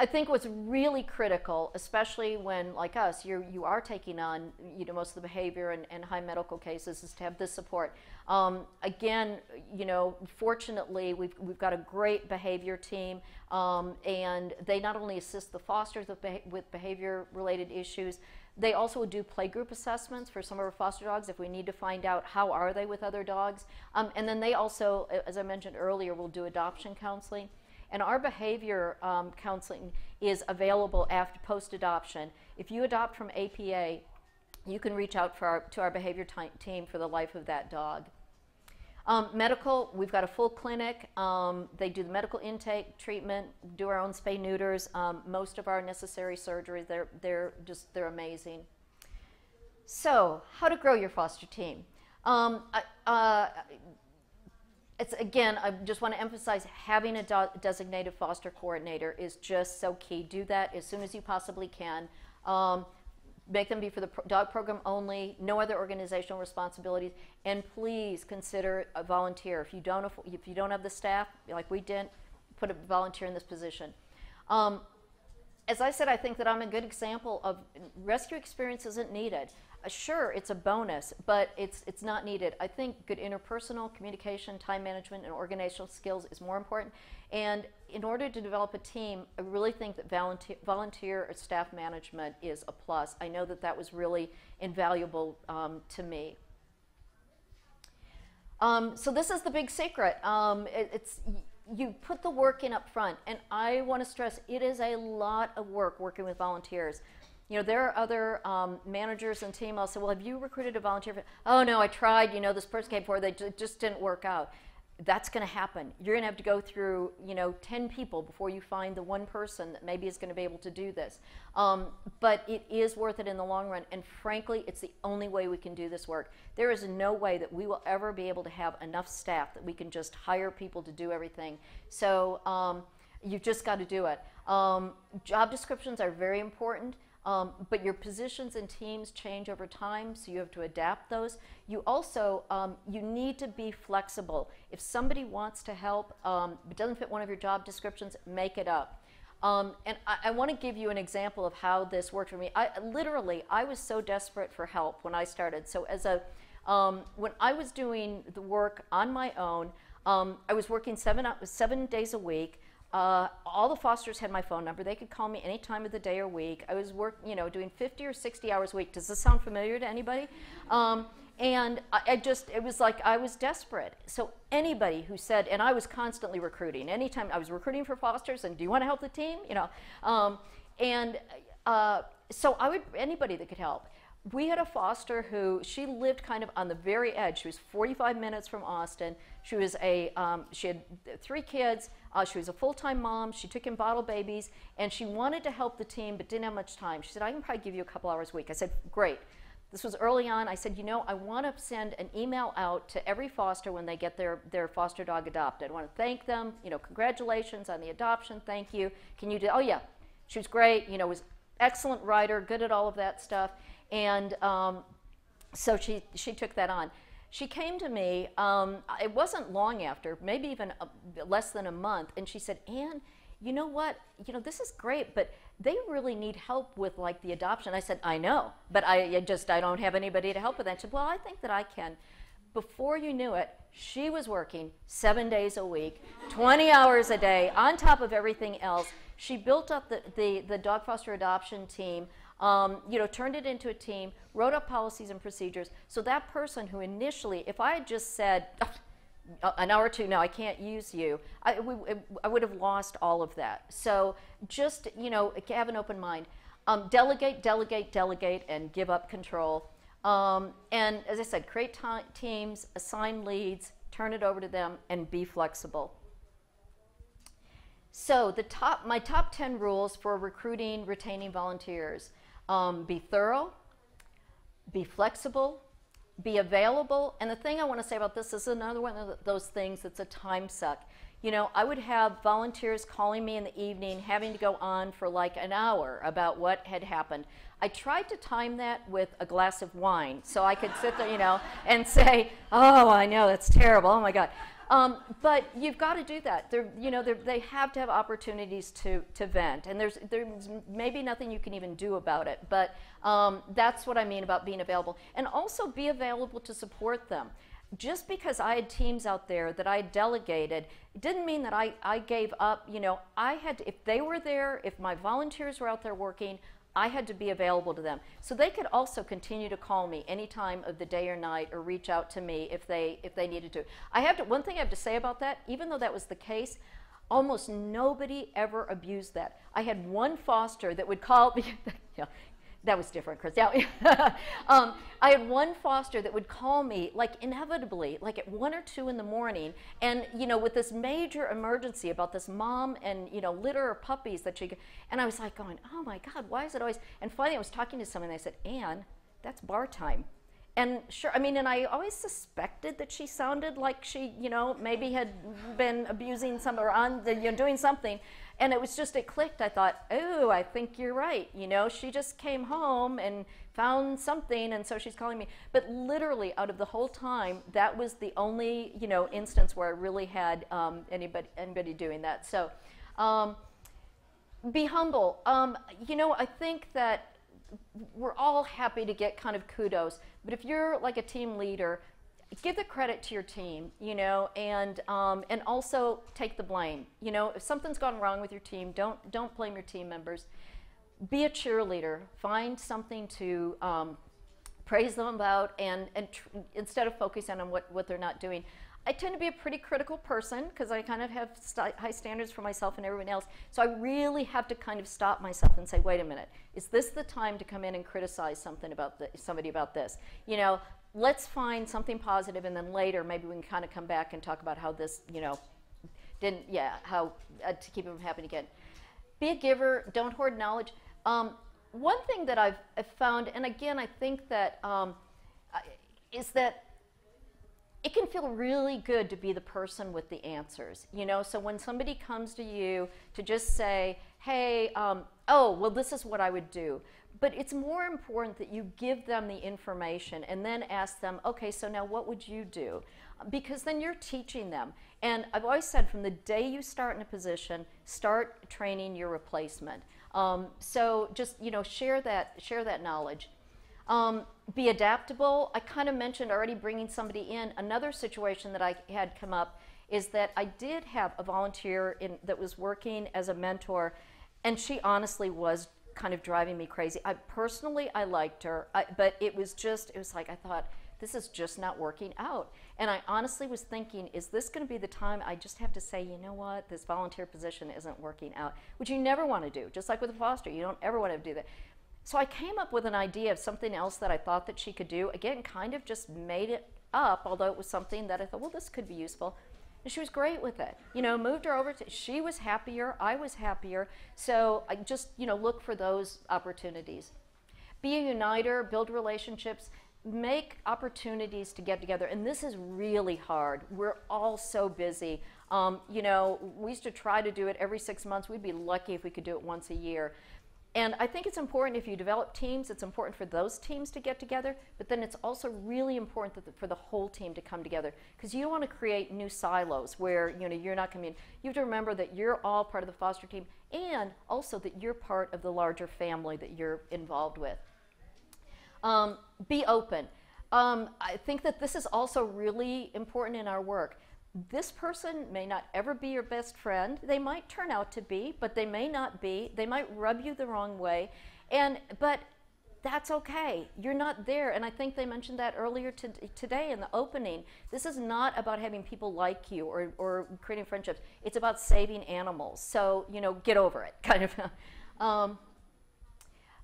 I think what's really critical, especially when, like us, you you are taking on you know most of the behavior and, and high medical cases, is to have this support. Um, again, you know, fortunately, we've we've got a great behavior team, um, and they not only assist the fosters with, beha with behavior-related issues, they also do playgroup assessments for some of our foster dogs if we need to find out how are they with other dogs. Um, and then they also, as I mentioned earlier, will do adoption counseling. And our behavior um, counseling is available after post-adoption. If you adopt from APA, you can reach out our, to our behavior team for the life of that dog. Um, medical, we've got a full clinic. Um, they do the medical intake, treatment, do our own spay neuters, um, most of our necessary surgeries. They're, they're just, they're amazing. So, how to grow your foster team. Um, uh, it's again, I just want to emphasize having a designated foster coordinator is just so key. Do that as soon as you possibly can. Um, make them be for the pro- dog program only, no other organizational responsibilities, and please consider a volunteer. If you don't, if you don't have the staff, like we didn't, put a volunteer in this position. Um, as I said, I think that I'm a good example of rescue experience isn't needed. Uh, sure, it's a bonus, but it's, it's not needed. I think good interpersonal communication, time management, and organizational skills is more important. And in order to develop a team, I really think that volunteer, volunteer or staff management is a plus. I know that that was really invaluable um, to me. Um, so this is the big secret. Um, it, it's you put the work in up front, and I want to stress it is a lot of work working with volunteers. You know, there are other um, managers and team. I'll say, well, have you recruited a volunteer? For-? Oh no, I tried. You know, this person came forward. They just didn't work out. That's going to happen. You're going to have to go through, you know, 10 people before you find the one person that maybe is going to be able to do this. Um, but it is worth it in the long run. And frankly, it's the only way we can do this work. There is no way that we will ever be able to have enough staff that we can just hire people to do everything. So um, you've just got to do it. Um, job descriptions are very important. Um, but your positions and teams change over time, so you have to adapt those. You also um, you need to be flexible. If somebody wants to help, um, but doesn't fit one of your job descriptions, make it up. Um, and I, I want to give you an example of how this worked for me. I literally I was so desperate for help when I started. So as a um, when I was doing the work on my own, um, I was working seven seven days a week. Uh, all the fosters had my phone number. They could call me any time of the day or week. I was work, you know, doing 50 or 60 hours a week. Does this sound familiar to anybody? Um, and I, I, just, it was like I was desperate. So anybody who said, and I was constantly recruiting. Anytime I was recruiting for fosters, and do you want to help the team? You know, um, and uh, so I would anybody that could help we had a foster who she lived kind of on the very edge. She was 45 minutes from Austin. She was a um, she had three kids. Uh, she was a full-time mom. She took in bottle babies, and she wanted to help the team, but didn't have much time. She said, "I can probably give you a couple hours a week." I said, "Great." This was early on. I said, "You know, I want to send an email out to every foster when they get their their foster dog adopted. I want to thank them. You know, congratulations on the adoption. Thank you. Can you do? Oh yeah, she was great. You know, was excellent writer, good at all of that stuff." And um, so she, she took that on. She came to me, um, it wasn't long after, maybe even a, less than a month, and she said, Ann, you know what? You know, this is great, but they really need help with like the adoption. I said, I know, but I, I just, I don't have anybody to help with that. She said, well, I think that I can. Before you knew it, she was working seven days a week, 20 hours a day, on top of everything else. She built up the, the, the dog foster adoption team um, you know, turned it into a team, wrote up policies and procedures. So that person who initially, if I had just said, an hour or two, no, I can't use you, I, we, I would have lost all of that. So just, you know, have an open mind. Um, delegate, delegate, delegate, and give up control. Um, and as I said, create teams, assign leads, turn it over to them, and be flexible. So the top, my top 10 rules for recruiting, retaining volunteers. Um, be thorough, be flexible, be available. And the thing I want to say about this is another one of those things that's a time suck. You know, I would have volunteers calling me in the evening, having to go on for like an hour about what had happened. I tried to time that with a glass of wine so I could sit there, you know, and say, oh, I know, that's terrible. Oh my God. Um, but you've got to do that. They're, you know, they have to have opportunities to, to vent, and there's, there's maybe nothing you can even do about it. But um, that's what I mean about being available, and also be available to support them. Just because I had teams out there that I delegated, didn't mean that I, I gave up. You know, I had to, if they were there, if my volunteers were out there working, I had to be available to them. So they could also continue to call me any time of the day or night or reach out to me if they if they needed to. I have to one thing I have to say about that, even though that was the case, almost nobody ever abused that. I had one foster that would call me that was different, Chris. Yeah. um, I had one foster that would call me like inevitably, like at one or two in the morning, and you know, with this major emergency about this mom and you know, litter of puppies that she, and I was like going, oh my God, why is it always? And finally, I was talking to someone, and they said, Anne, that's bar time. And sure, I mean, and I always suspected that she sounded like she, you know, maybe had been abusing some or on, the, you know, doing something. And it was just, it clicked. I thought, oh, I think you're right. You know, she just came home and found something, and so she's calling me. But literally, out of the whole time, that was the only, you know, instance where I really had um, anybody, anybody doing that. So, um, be humble. Um, you know, I think that we're all happy to get kind of kudos, but if you're like a team leader, give the credit to your team, you know, and um, and also take the blame. You know, if something's gone wrong with your team, don't don't blame your team members. Be a cheerleader. Find something to um, praise them about, and and instead of focusing on what what they're not doing. I tend to be a pretty critical person because I kind of have st high standards for myself and everyone else. So I really have to kind of stop myself and say, wait a minute, is this the time to come in and criticize something about the, somebody about this? You know, let's find something positive and then later maybe we can kind of come back and talk about how this, you know, didn't, yeah, how uh, to keep it from happening again. Be a giver, don't hoard knowledge. Um, one thing that I've, I've, found, and again, I think that um, is that it can feel really good to be the person with the answers. You know, so when somebody comes to you to just say, hey, um, oh, well, this is what I would do. But it's more important that you give them the information and then ask them, okay, so now what would you do? Because then you're teaching them. And I've always said from the day you start in a position, start training your replacement. Um, so just, you know, share that, share that knowledge. Um, be adaptable. I kind of mentioned already bringing somebody in. Another situation that I had come up is that I did have a volunteer in, that was working as a mentor, and she honestly was kind of driving me crazy. I personally I liked her, I, but it was just it was like I thought this is just not working out. And I honestly was thinking, is this going to be the time I just have to say, you know what, this volunteer position isn't working out, which you never want to do. Just like with a foster, you don't ever want to do that. So I came up with an idea of something else that I thought that she could do. Again, kind of just made it up, although it was something that I thought, well, this could be useful. And she was great with it. You know, moved her over to, she was happier, I was happier. So I just, you know, look for those opportunities. Be a uniter, build relationships, make opportunities to get together. And this is really hard. We're all so busy. Um, you know, we used to try to do it every six months. We'd be lucky if we could do it once a year. And I think it's important if you develop teams, it's important for those teams to get together, but then it's also really important the, for the whole team to come together because you don't want to create new silos where you know you're not coming in. You have to remember that you're all part of the foster team and also that you're part of the larger family that you're involved with. Um, be open. Um, I think that this is also really important in our work this person may not ever be your best friend. They might turn out to be, but they may not be. They might rub you the wrong way. And but that's okay. You're not there. And I think they mentioned that earlier to, today in the opening. This is not about having people like you or, or creating friendships. It's about saving animals. So, you know, get over it, kind of. um,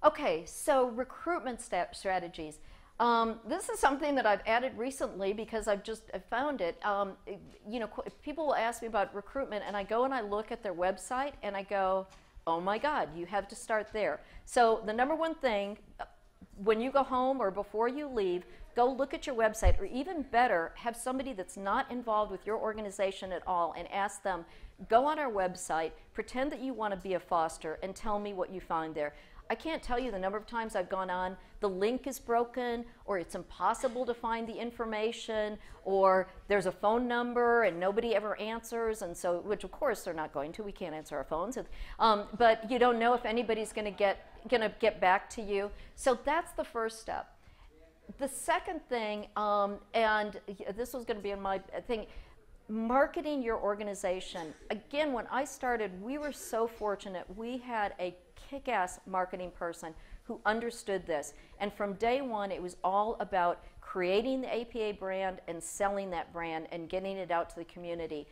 okay, so recruitment strategies. Um, this is something that I've added recently because I've just I found it. Um, you know, people will ask me about recruitment, and I go and I look at their website, and I go, "Oh my God, you have to start there." So the number one thing, uh, when you go home or before you leave, go look at your website, or even better, have somebody that's not involved with your organization at all, and ask them, "Go on our website, pretend that you want to be a foster, and tell me what you find there." I can't tell you the number of times I've gone on, the link is broken, or it's impossible to find the information, or there's a phone number and nobody ever answers, and so, which of course they're not going to, we can't answer our phones, um, but you don't know if anybody's gonna get, gonna get back to you. So that's the first step. The second thing, um, and this was gonna be in my thing, marketing your organization. Again, when I started, we were so fortunate. We had a kick ass marketing person who understood this. And from day one, it was all about creating the APA brand and selling that brand and getting it out to the community.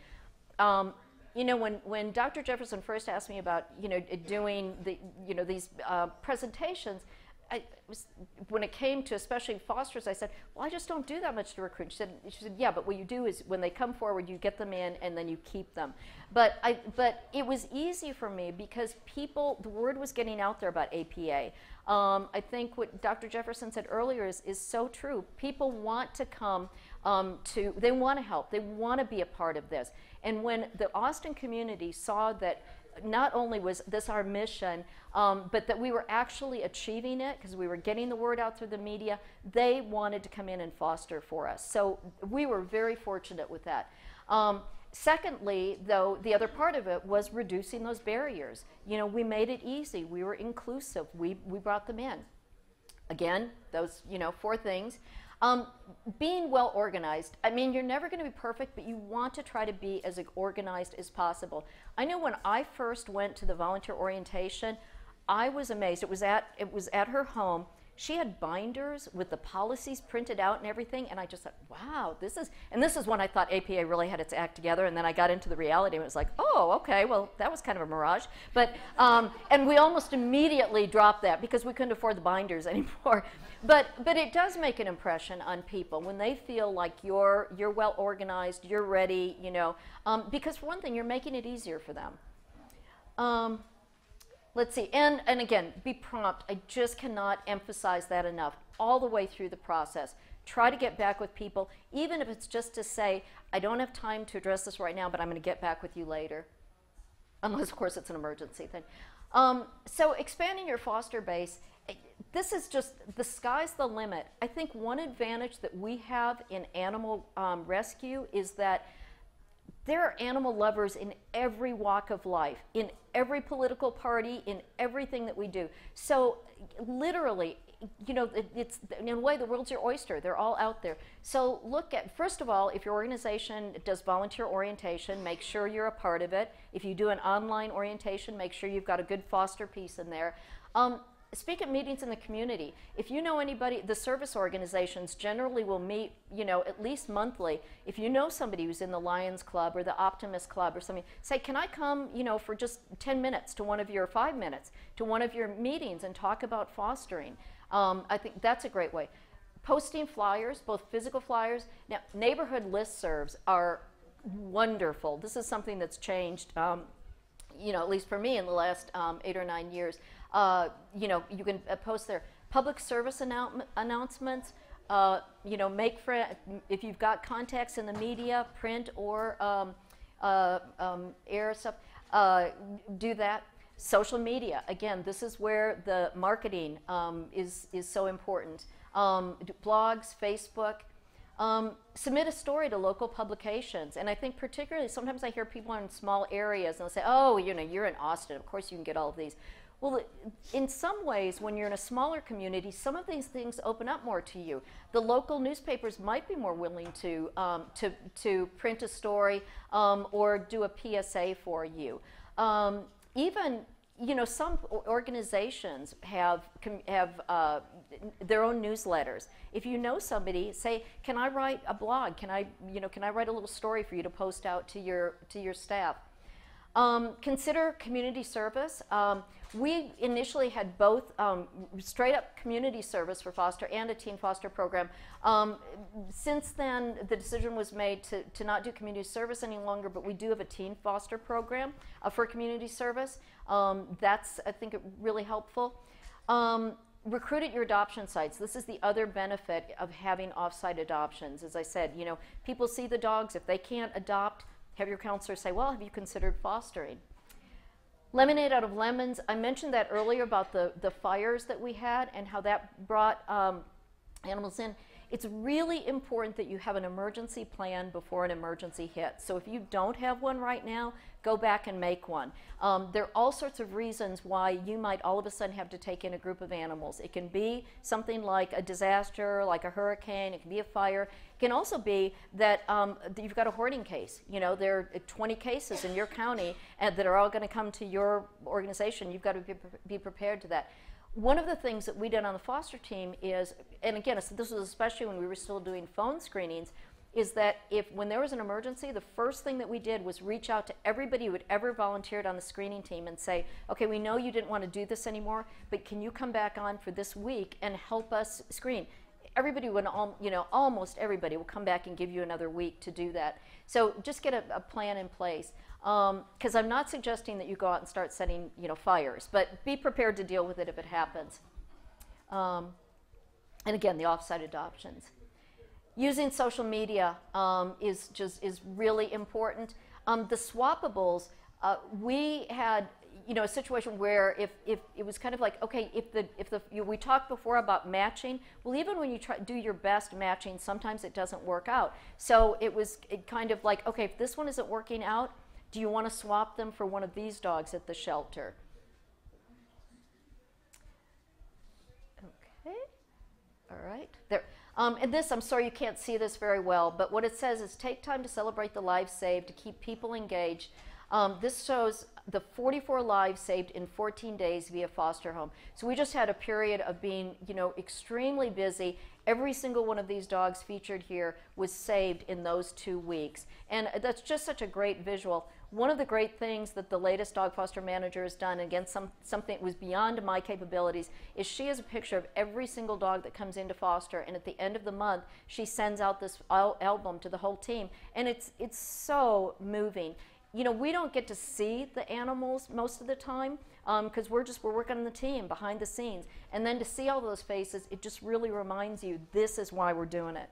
Um, you know, when, when Dr. Jefferson first asked me about, you know, doing the, you know, these uh, presentations, I was, when it came to especially fosters, I said, well, I just don't do that much to recruit. She said, she said, yeah, but what you do is when they come forward, you get them in and then you keep them. But, I, but it was easy for me because people, the word was getting out there about APA. Um, I think what Dr. Jefferson said earlier is, is so true. People want to come um, to, they want to help, they want to be a part of this. And when the Austin community saw that not only was this our mission, um, but that we were actually achieving it because we were getting the word out through the media, they wanted to come in and foster for us. So we were very fortunate with that. Um, secondly, though, the other part of it was reducing those barriers. You know, we made it easy. We were inclusive. We, we brought them in. Again, those, you know, four things. Um, being well organized. I mean, you're never going to be perfect, but you want to try to be as organized as possible. I know when I first went to the volunteer orientation, I was amazed. It was at it was at her home. She had binders with the policies printed out and everything, and I just thought, wow, this is. And this is when I thought APA really had its act together, and then I got into the reality, and it was like, oh, okay, well, that was kind of a mirage. But um, and we almost immediately dropped that because we couldn't afford the binders anymore. But, but it does make an impression on people when they feel like you're, you're well organized, you're ready, you know, um, because for one thing, you're making it easier for them. Um, let's see, and, and again, be prompt. I just cannot emphasize that enough all the way through the process. Try to get back with people, even if it's just to say, I don't have time to address this right now, but I'm going to get back with you later. Unless, of course, it's an emergency thing. Um, so expanding your foster base this is just the sky's the limit. I think one advantage that we have in animal um, rescue is that there are animal lovers in every walk of life, in every political party, in everything that we do. So, literally, you know, it, it's in a way the world's your oyster. They're all out there. So, look at first of all, if your organization does volunteer orientation, make sure you're a part of it. If you do an online orientation, make sure you've got a good foster piece in there. Um, speak at meetings in the community. If you know anybody, the service organizations generally will meet, you know, at least monthly. If you know somebody who's in the Lions Club or the Optimist Club or something, say, can I come, you know, for just 10 minutes to one of your, five minutes, to one of your meetings and talk about fostering? Um, I think that's a great way. Posting flyers, both physical flyers. Now, neighborhood listservs are wonderful. This is something that's changed, um, you know, at least for me in the last um, eight or nine years. Uh, you know, you can uh, post their public service annou announcements. Uh, you know, make if you've got contacts in the media, print or um, uh, um, air stuff. Uh, do that. Social media. Again, this is where the marketing um, is is so important. Um, blogs, Facebook. Um, submit a story to local publications. And I think particularly sometimes I hear people in small areas and they'll say, oh, you know, you're in Austin. Of course you can get all of these. Well, in some ways, when you're in a smaller community, some of these things open up more to you. The local newspapers might be more willing to, um, to, to print a story um, or do a PSA for you. Um, even, you know, some organizations have, have uh, their own newsletters. If you know somebody, say, can I write a blog? Can I, you know, can I write a little story for you to post out to your, to your staff? Um, consider community service. We initially had both um, straight up community service for foster and a teen foster program. Um, since then, the decision was made to, to not do community service any longer, but we do have a teen foster program uh, for community service. Um, that's, I think, really helpful. Um, recruit at your adoption sites. This is the other benefit of having offsite adoptions. As I said, you know, people see the dogs. If they can't adopt, have your counselor say, well, have you considered fostering? Lemonade out of lemons. I mentioned that earlier about the, the fires that we had and how that brought um, animals in. It's really important that you have an emergency plan before an emergency hits. So if you don't have one right now, go back and make one. Um, there are all sorts of reasons why you might all of a sudden have to take in a group of animals. It can be something like a disaster, like a hurricane, it can be a fire. It can also be that um, you've got a hoarding case. You know, there are 20 cases in your county and that are all going to come to your organization. You've got to be, be prepared to that one of the things that we did on the foster team is, and again, this was especially when we were still doing phone screenings, is that if when there was an emergency, the first thing that we did was reach out to everybody who had ever volunteered on the screening team and say, okay, we know you didn't want to do this anymore, but can you come back on for this week and help us screen? Everybody would, you know, almost everybody will come back and give you another week to do that. So just get a, a plan in place because um, I'm not suggesting that you go out and start setting, you know, fires, but be prepared to deal with it if it happens. Um, and again, the offsite adoptions. Using social media um, is just is really important. Um, the swappables, uh, we had you know a situation where if, if it was kind of like okay if the if the you, we talked before about matching well even when you try do your best matching sometimes it doesn't work out so it was it kind of like okay if this one isn't working out do you want to swap them for one of these dogs at the shelter okay all right there um, and this, I'm sorry you can't see this very well, but what it says is take time to celebrate the lives saved, to keep people engaged. Um, this shows the 44 lives saved in 14 days via foster home. So we just had a period of being, you know, extremely busy. Every single one of these dogs featured here was saved in those two weeks. And that's just such a great visual. One of the great things that the latest dog foster manager has done, again, some, something that was beyond my capabilities, is she has a picture of every single dog that comes into foster, and at the end of the month, she sends out this al album to the whole team, and it's it's so moving. You know, we don't get to see the animals most of the time because um, we're just we're working on the team behind the scenes, and then to see all those faces, it just really reminds you this is why we're doing it.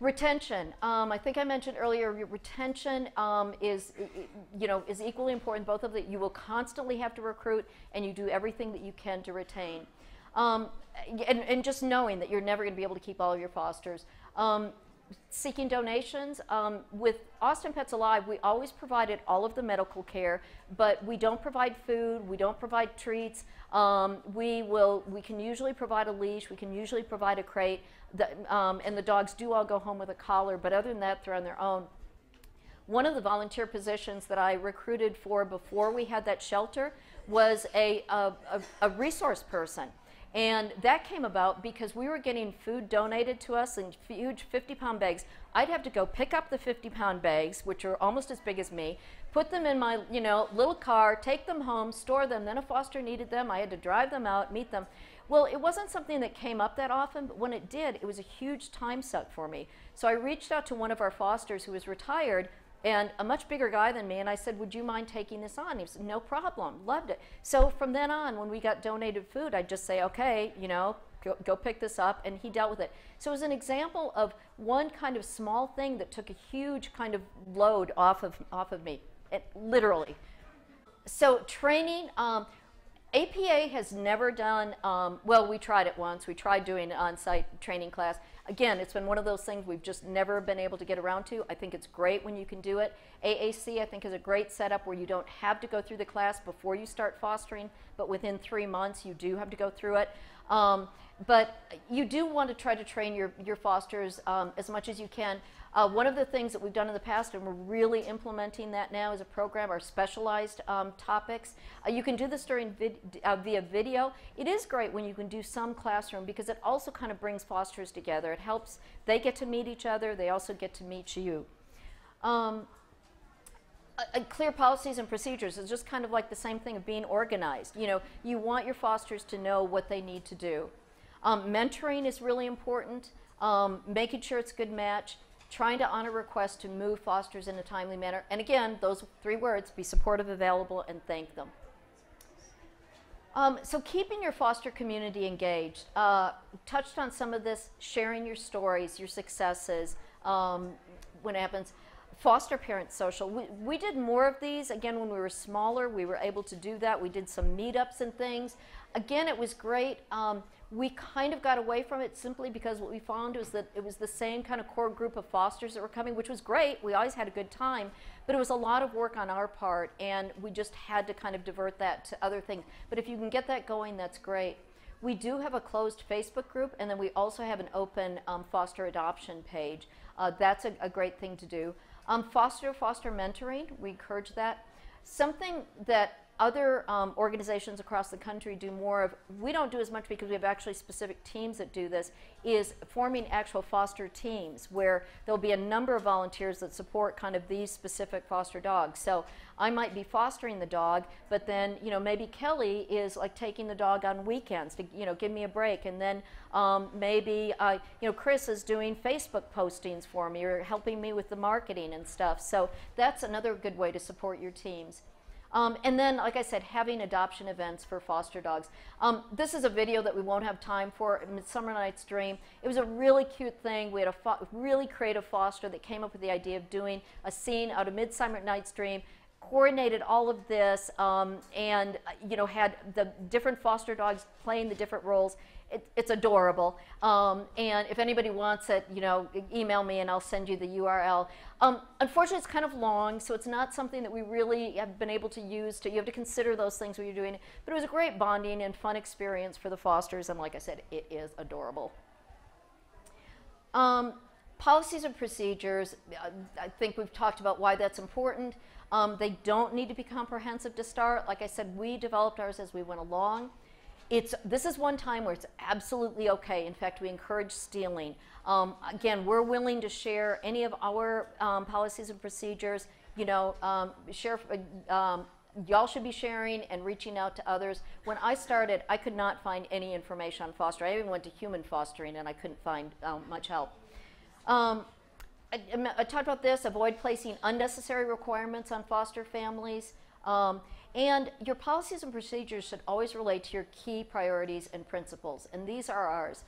Retention. Um, I think I mentioned earlier. Retention um, is, you know, is equally important. Both of that, you will constantly have to recruit, and you do everything that you can to retain. Um, and, and, just knowing that you're never going to be able to keep all of your fosters. Um, seeking donations. Um, with Austin Pets Alive, we always provided all of the medical care, but we don't provide food, we don't provide treats. Um, we will, we can usually provide a leash, we can usually provide a crate, the, um, and the dogs do all go home with a collar, but other than that, they're on their own. One of the volunteer positions that I recruited for before we had that shelter was a, a, a, a resource person. And that came about because we were getting food donated to us in huge 50 pound bags. I'd have to go pick up the 50 pound bags, which are almost as big as me, put them in my you know little car, take them home, store them. Then a foster needed them. I had to drive them out, meet them. Well, it wasn't something that came up that often, but when it did, it was a huge time suck for me. So I reached out to one of our fosters who was retired and a much bigger guy than me. And I said, Would you mind taking this on? He said, No problem. Loved it. So from then on, when we got donated food, I'd just say, Okay, you know, go, go pick this up. And he dealt with it. So it was an example of one kind of small thing that took a huge kind of load off of, off of me, it, literally. So training, um, APA has never done, um, well, we tried it once. We tried doing an on site training class. Again, it's been one of those things we've just never been able to get around to. I think it's great when you can do it. AAC, I think, is a great setup where you don't have to go through the class before you start fostering, but within three months, you do have to go through it. Um, but you do want to try to train your, your fosters um, as much as you can. Uh, one of the things that we've done in the past, and we're really implementing that now as a program, are specialized um, topics. Uh, you can do this during vid uh, via video. It is great when you can do some classroom because it also kind of brings fosters together. It helps, they get to meet each other, they also get to meet you. Um, clear policies and procedures is just kind of like the same thing of being organized. You know, you want your fosters to know what they need to do. Um, mentoring is really important. Um, making sure it's a good match trying to honor requests to move fosters in a timely manner. And again, those three words, be supportive, available, and thank them. Um, so keeping your foster community engaged. Uh, touched on some of this, sharing your stories, your successes, um, when it happens. Foster Parent Social. We, we did more of these. Again, when we were smaller, we were able to do that. We did some meetups and things. Again, it was great. Um, we kind of got away from it simply because what we found was that it was the same kind of core group of fosters that were coming, which was great. We always had a good time, but it was a lot of work on our part, and we just had to kind of divert that to other things. But if you can get that going, that's great. We do have a closed Facebook group, and then we also have an open um, foster adoption page. Uh, that's a, a, great thing to do. Um, foster foster mentoring, we encourage that. Something that other um, organizations across the country do more of, we don't do as much because we have actually specific teams that do this, is forming actual foster teams where there'll be a number of volunteers that support kind of these specific foster dogs. So I might be fostering the dog, but then, you know, maybe Kelly is like taking the dog on weekends to, you know, give me a break. And then um, maybe, uh, you know, Chris is doing Facebook postings for me or helping me with the marketing and stuff. So that's another good way to support your teams. Um, and then, like I said, having adoption events for foster dogs. Um, this is a video that we won't have time for, Midsummer Night's Dream. It was a really cute thing. We had a really creative foster that came up with the idea of doing a scene out of Midsummer Night's Dream coordinated all of this um, and you know had the different foster dogs playing the different roles it, it's adorable. Um, and if anybody wants it you know email me and i'll send you the url um, unfortunately it's kind of long so it's not something that we really have been able to use to you have to consider those things when you're doing it. But it was a great bonding and fun experience for the fosters and like i said it is adorable. Um, policies and procedures i think we've talked about why that's important. Um, they don't need to be comprehensive to start. Like I said, we developed ours as we went along. It's, this is one time where it's absolutely okay. In fact, we encourage stealing. Um, again, we're willing to share any of our um, policies and procedures. You know, um, share, um, y'all should be sharing and reaching out to others. When I started, I could not find any information on foster. I even went to human fostering and I couldn't find um, much help. Um, I, I, talked about this, avoid placing unnecessary requirements on foster families. Um, and your policies and procedures should always relate to your key priorities and principles. And these are ours.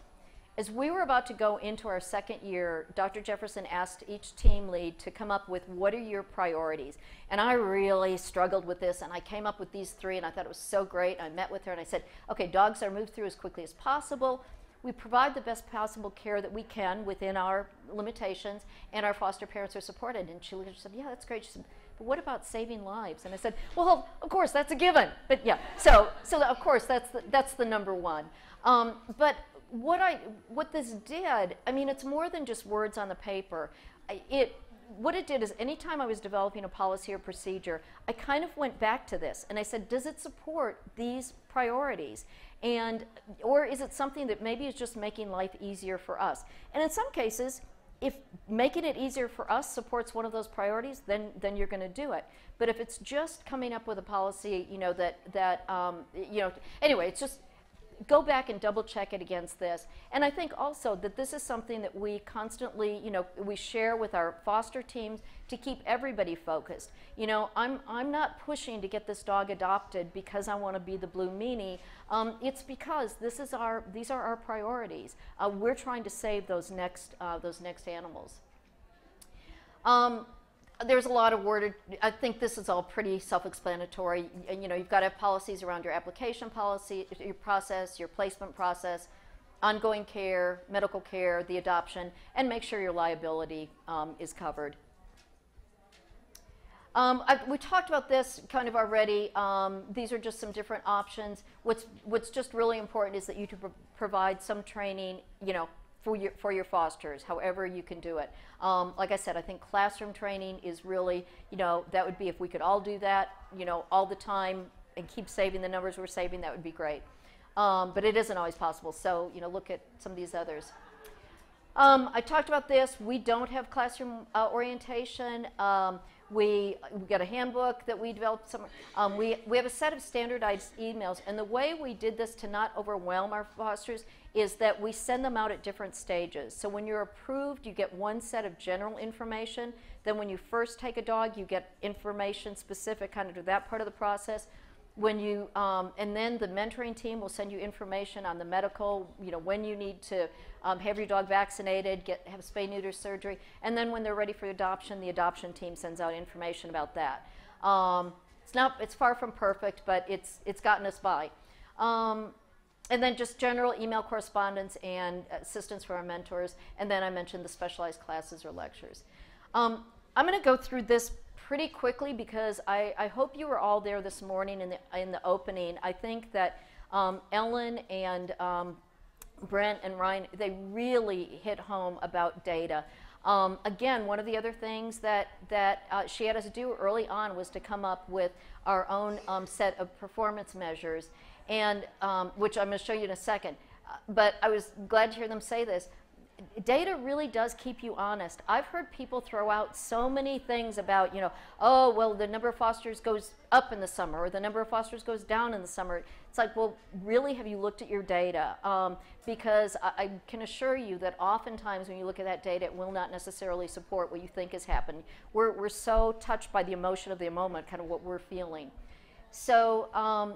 As we were about to go into our second year, Dr. Jefferson asked each team lead to come up with what are your priorities. And I really struggled with this, and I came up with these three, and I thought it was so great. I met with her, and I said, okay, dogs are moved through as quickly as possible we provide the best possible care that we can within our limitations, and our foster parents are supported. And she said, Yeah, that's great. She said, But what about saving lives? And I said, Well, of course, that's a given. But yeah, so, so of course, that's the, that's the number one. Um, but what, I, what this did, I mean, it's more than just words on the paper. It, what it did is anytime I was developing a policy or procedure, I kind of went back to this and I said, does it support these priorities? And, or is it something that maybe is just making life easier for us? And in some cases, if making it easier for us supports one of those priorities, then, then you're going to do it. But if it's just coming up with a policy, you know, that, that um, you know, anyway, it's just, go back and double check it against this. And I think also that this is something that we constantly, you know, we share with our foster teams to keep everybody focused. You know, I'm, I'm not pushing to get this dog adopted because I want to be the blue meanie. Um, it's because this is our, these are our priorities. Uh, we're trying to save those next, uh, those next animals. Um, there's a lot of worded, I think this is all pretty self-explanatory. You know, you've got to have policies around your application policy, your process, your placement process, ongoing care, medical care, the adoption, and make sure your liability um, is covered. Um, I, we talked about this kind of already. Um, these are just some different options. What's, what's just really important is that you pro provide some training, you know, for your, for your fosters, however you can do it. Um, like I said, I think classroom training is really, you know, that would be if we could all do that, you know, all the time and keep saving the numbers we're saving, that would be great. Um, but it isn't always possible. So, you know, look at some of these others. Um, I talked about this. We don't have classroom uh, orientation. Um, we, we got a handbook that we developed. Some, um, we, we have a set of standardized emails. And the way we did this to not overwhelm our fosters is that we send them out at different stages. So when you're approved, you get one set of general information. Then when you first take a dog, you get information specific kind of to that part of the process. When you, um, and then the mentoring team will send you information on the medical, you know, when you need to um, have your dog vaccinated, get have spay neuter surgery, and then when they're ready for adoption, the adoption team sends out information about that. Um, it's not, it's far from perfect, but it's it's gotten us by. Um, and then just general email correspondence and assistance from our mentors. And then I mentioned the specialized classes or lectures. Um, I'm going to go through this pretty quickly because I, I, hope you were all there this morning in the, in the opening. I think that um, Ellen and um, Brent and Ryan, they really hit home about data. Um, again, one of the other things that, that uh, she had us do early on was to come up with our own um, set of performance measures, and um, which I'm going to show you in a second. Uh, but I was glad to hear them say this data really does keep you honest. I've heard people throw out so many things about, you know, oh, well, the number of fosters goes up in the summer or the number of fosters goes down in the summer. It's like, well, really, have you looked at your data? Um, because I, I, can assure you that oftentimes when you look at that data, it will not necessarily support what you think has happened. We're, we're so touched by the emotion of the moment, kind of what we're feeling. So, um,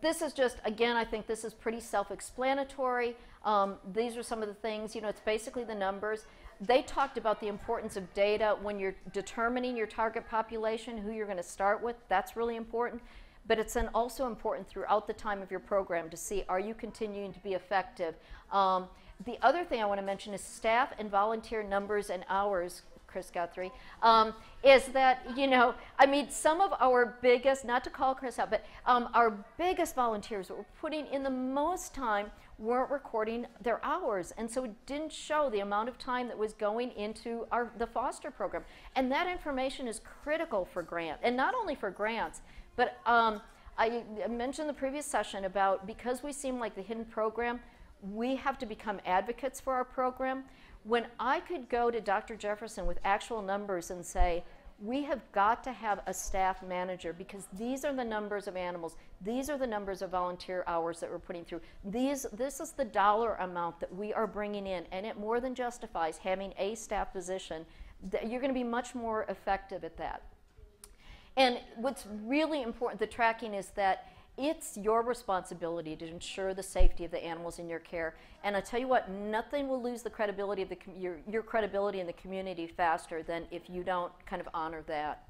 this is just, again, I think this is pretty self-explanatory. Um, these are some of the things, you know, it's basically the numbers. They talked about the importance of data when you're determining your target population, who you're going to start with. That's really important. But it's then also important throughout the time of your program to see, are you continuing to be effective? Um, the other thing I want to mention is staff and volunteer numbers and hours Chris Guthrie, um, is that, you know, I mean, some of our biggest, not to call Chris out, but um, our biggest volunteers that were putting in the most time weren't recording their hours. And so it didn't show the amount of time that was going into our, the foster program. And that information is critical for grant, and not only for grants, but um, I mentioned the previous session about because we seem like the hidden program, we have to become advocates for our program when I could go to Dr. Jefferson with actual numbers and say, we have got to have a staff manager because these are the numbers of animals. These are the numbers of volunteer hours that we're putting through. These, this is the dollar amount that we are bringing in, and it more than justifies having a staff position. You're going to be much more effective at that. And what's really important, the tracking, is that it's your responsibility to ensure the safety of the animals in your care. And I tell you what, nothing will lose the credibility of the your, your credibility in the community faster than if you don't kind of honor that.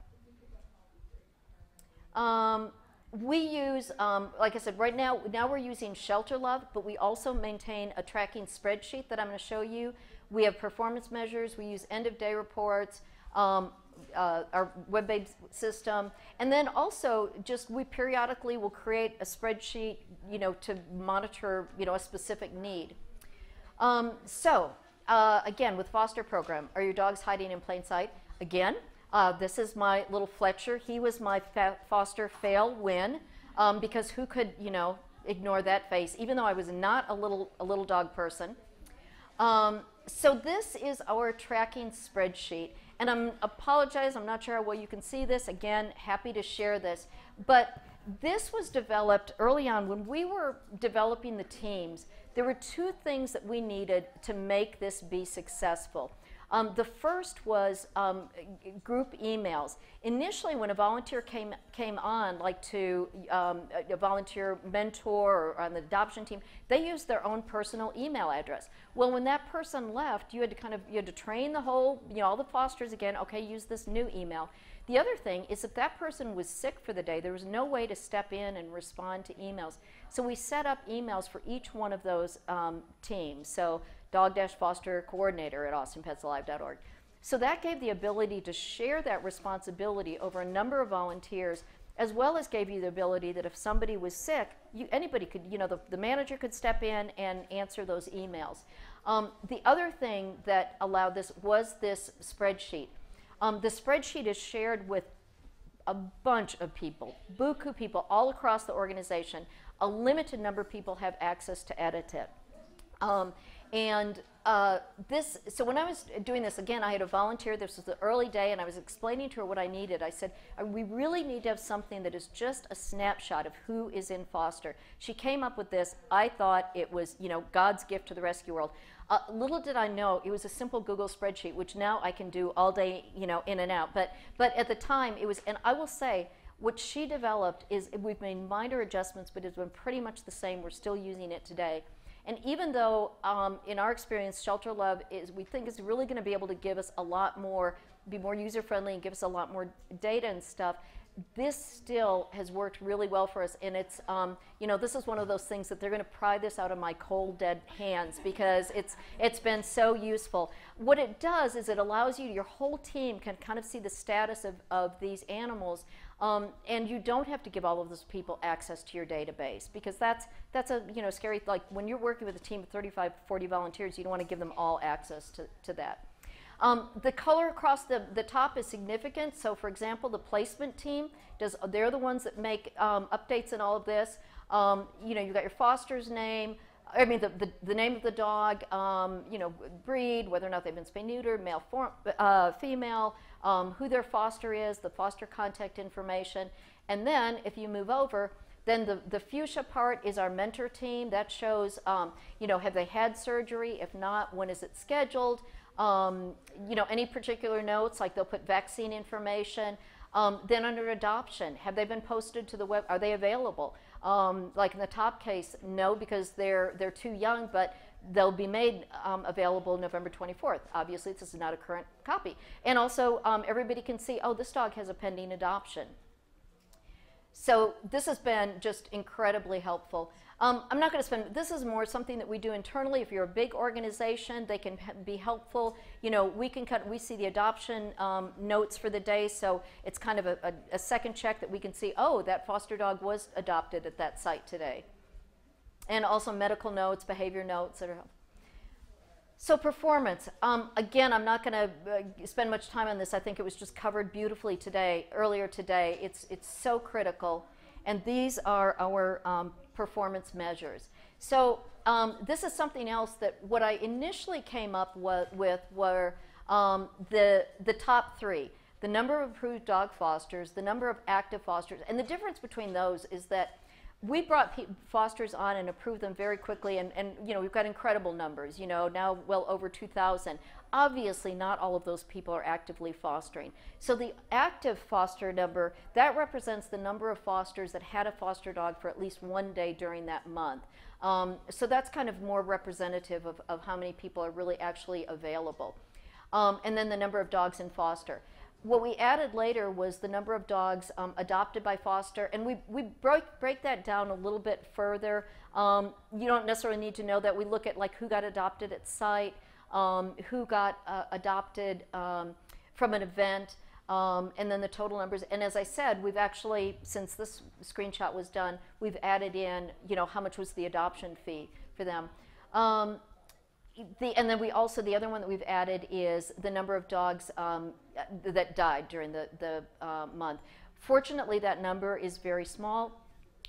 Um, we use, um, like I said, right now, now we're using Shelterluv, but we also maintain a tracking spreadsheet that I'm going to show you. We have performance measures. We use end of day reports. Um, uh, our web-based system. And then also just we periodically will create a spreadsheet, you know, to monitor, you know, a specific need. Um, so uh, again, with foster program, are your dogs hiding in plain sight? Again, uh, this is my little Fletcher. He was my foster fail win um, because who could, you know, ignore that face, even though I was not a little, a little dog person. Um, so this is our tracking spreadsheet. And I'm apologize, I'm not sure well you can see this. Again, happy to share this. But this was developed early on when we were developing the teams. There were two things that we needed to make this be successful. Um, the first was um, group emails. Initially, when a volunteer came, came on, like to um, a, volunteer mentor or on the adoption team, they used their own personal email address. Well, when that person left, you had to kind of, you had to train the whole, you know, all the fosters again, okay, use this new email. The other thing is if that person was sick for the day, there was no way to step in and respond to emails. So we set up emails for each one of those um, teams. So dog-foster coordinator at austinpetsalive.org. So that gave the ability to share that responsibility over a number of volunteers, as well as gave you the ability that if somebody was sick, you, anybody could, you know, the, the manager could step in and answer those emails. Um, the other thing that allowed this was this spreadsheet. Um, the spreadsheet is shared with a bunch of people, buku people all across the organization. A limited number of people have access to edit it. Um, and uh, this, so when I was doing this, again, I had a volunteer. This was the early day, and I was explaining to her what I needed. I said, uh, we really need to have something that is just a snapshot of who is in foster. She came up with this. I thought it was, you know, God's gift to the rescue world. Uh, little did I know it was a simple Google spreadsheet, which now I can do all day, you know, in and out. But, but at the time, it was, and I will say, what she developed is we've made minor adjustments, but it's been pretty much the same. We're still using it today. And even though, um, in our experience, Shelterluv is, we think is really going to be able to give us a lot more, be more user friendly and give us a lot more data and stuff, this still has worked really well for us. And it's, um, you know, this is one of those things that they're going to pry this out of my cold, dead hands because it's, it's been so useful. What it does is it allows you, your whole team can kind of see the status of, of these animals. Um, and you don't have to give all of those people access to your database because that's, that's a, you know, scary, like when you're working with a team of 35, 40 volunteers, you don't want to give them all access to, to that. Um, the color across the, the top is significant. So, for example, the placement team does. They're the ones that make um, updates in all of this. Um, you know, you got your foster's name. I mean, the, the, the name of the dog, um, you know, breed, whether or not they've been spayed neutered, male, form, uh, female, um, who their foster is, the foster contact information. And then if you move over, then the, the fuchsia part is our mentor team. That shows, um, you know, have they had surgery? If not, when is it scheduled? Um, you know, any particular notes, like they'll put vaccine information. Um, then under adoption, have they been posted to the web? Are they available? Um, like in the top case, no, because they're, they're too young, but they'll be made um, available November 24th. Obviously, this is not a current copy. And also, um, everybody can see, oh, this dog has a pending adoption. So this has been just incredibly helpful. Um, I'm not going to spend, this is more something that we do internally. If you're a big organization, they can be helpful. You know, we can cut, we see the adoption um, notes for the day, so it's kind of a, a, a second check that we can see, oh, that foster dog was adopted at that site today. And also medical notes, behavior notes helpful. So performance, um, again, I'm not going to uh, spend much time on this. I think it was just covered beautifully today, earlier today. It's, it's so critical. And these are our um, performance measures. So um, this is something else that what I initially came up with were um, the, the top three. The number of approved dog fosters, the number of active fosters, and the difference between those is that we brought fosters on and approved them very quickly, and, and you know we've got incredible numbers. You know now well over 2,000. Obviously, not all of those people are actively fostering. So the active foster number that represents the number of fosters that had a foster dog for at least one day during that month. Um, so that's kind of more representative of, of how many people are really actually available. Um, and then the number of dogs in foster what we added later was the number of dogs um, adopted by foster, and we, we break, break that down a little bit further. Um, you don't necessarily need to know that. We look at like who got adopted at site, um, who got uh, adopted um, from an event, um, and then the total numbers. And as I said, we've actually, since this screenshot was done, we've added in, you know, how much was the adoption fee for them. Um, the, and then we also, the other one that we've added is the number of dogs um, that died during the, the uh, month. Fortunately, that number is very small.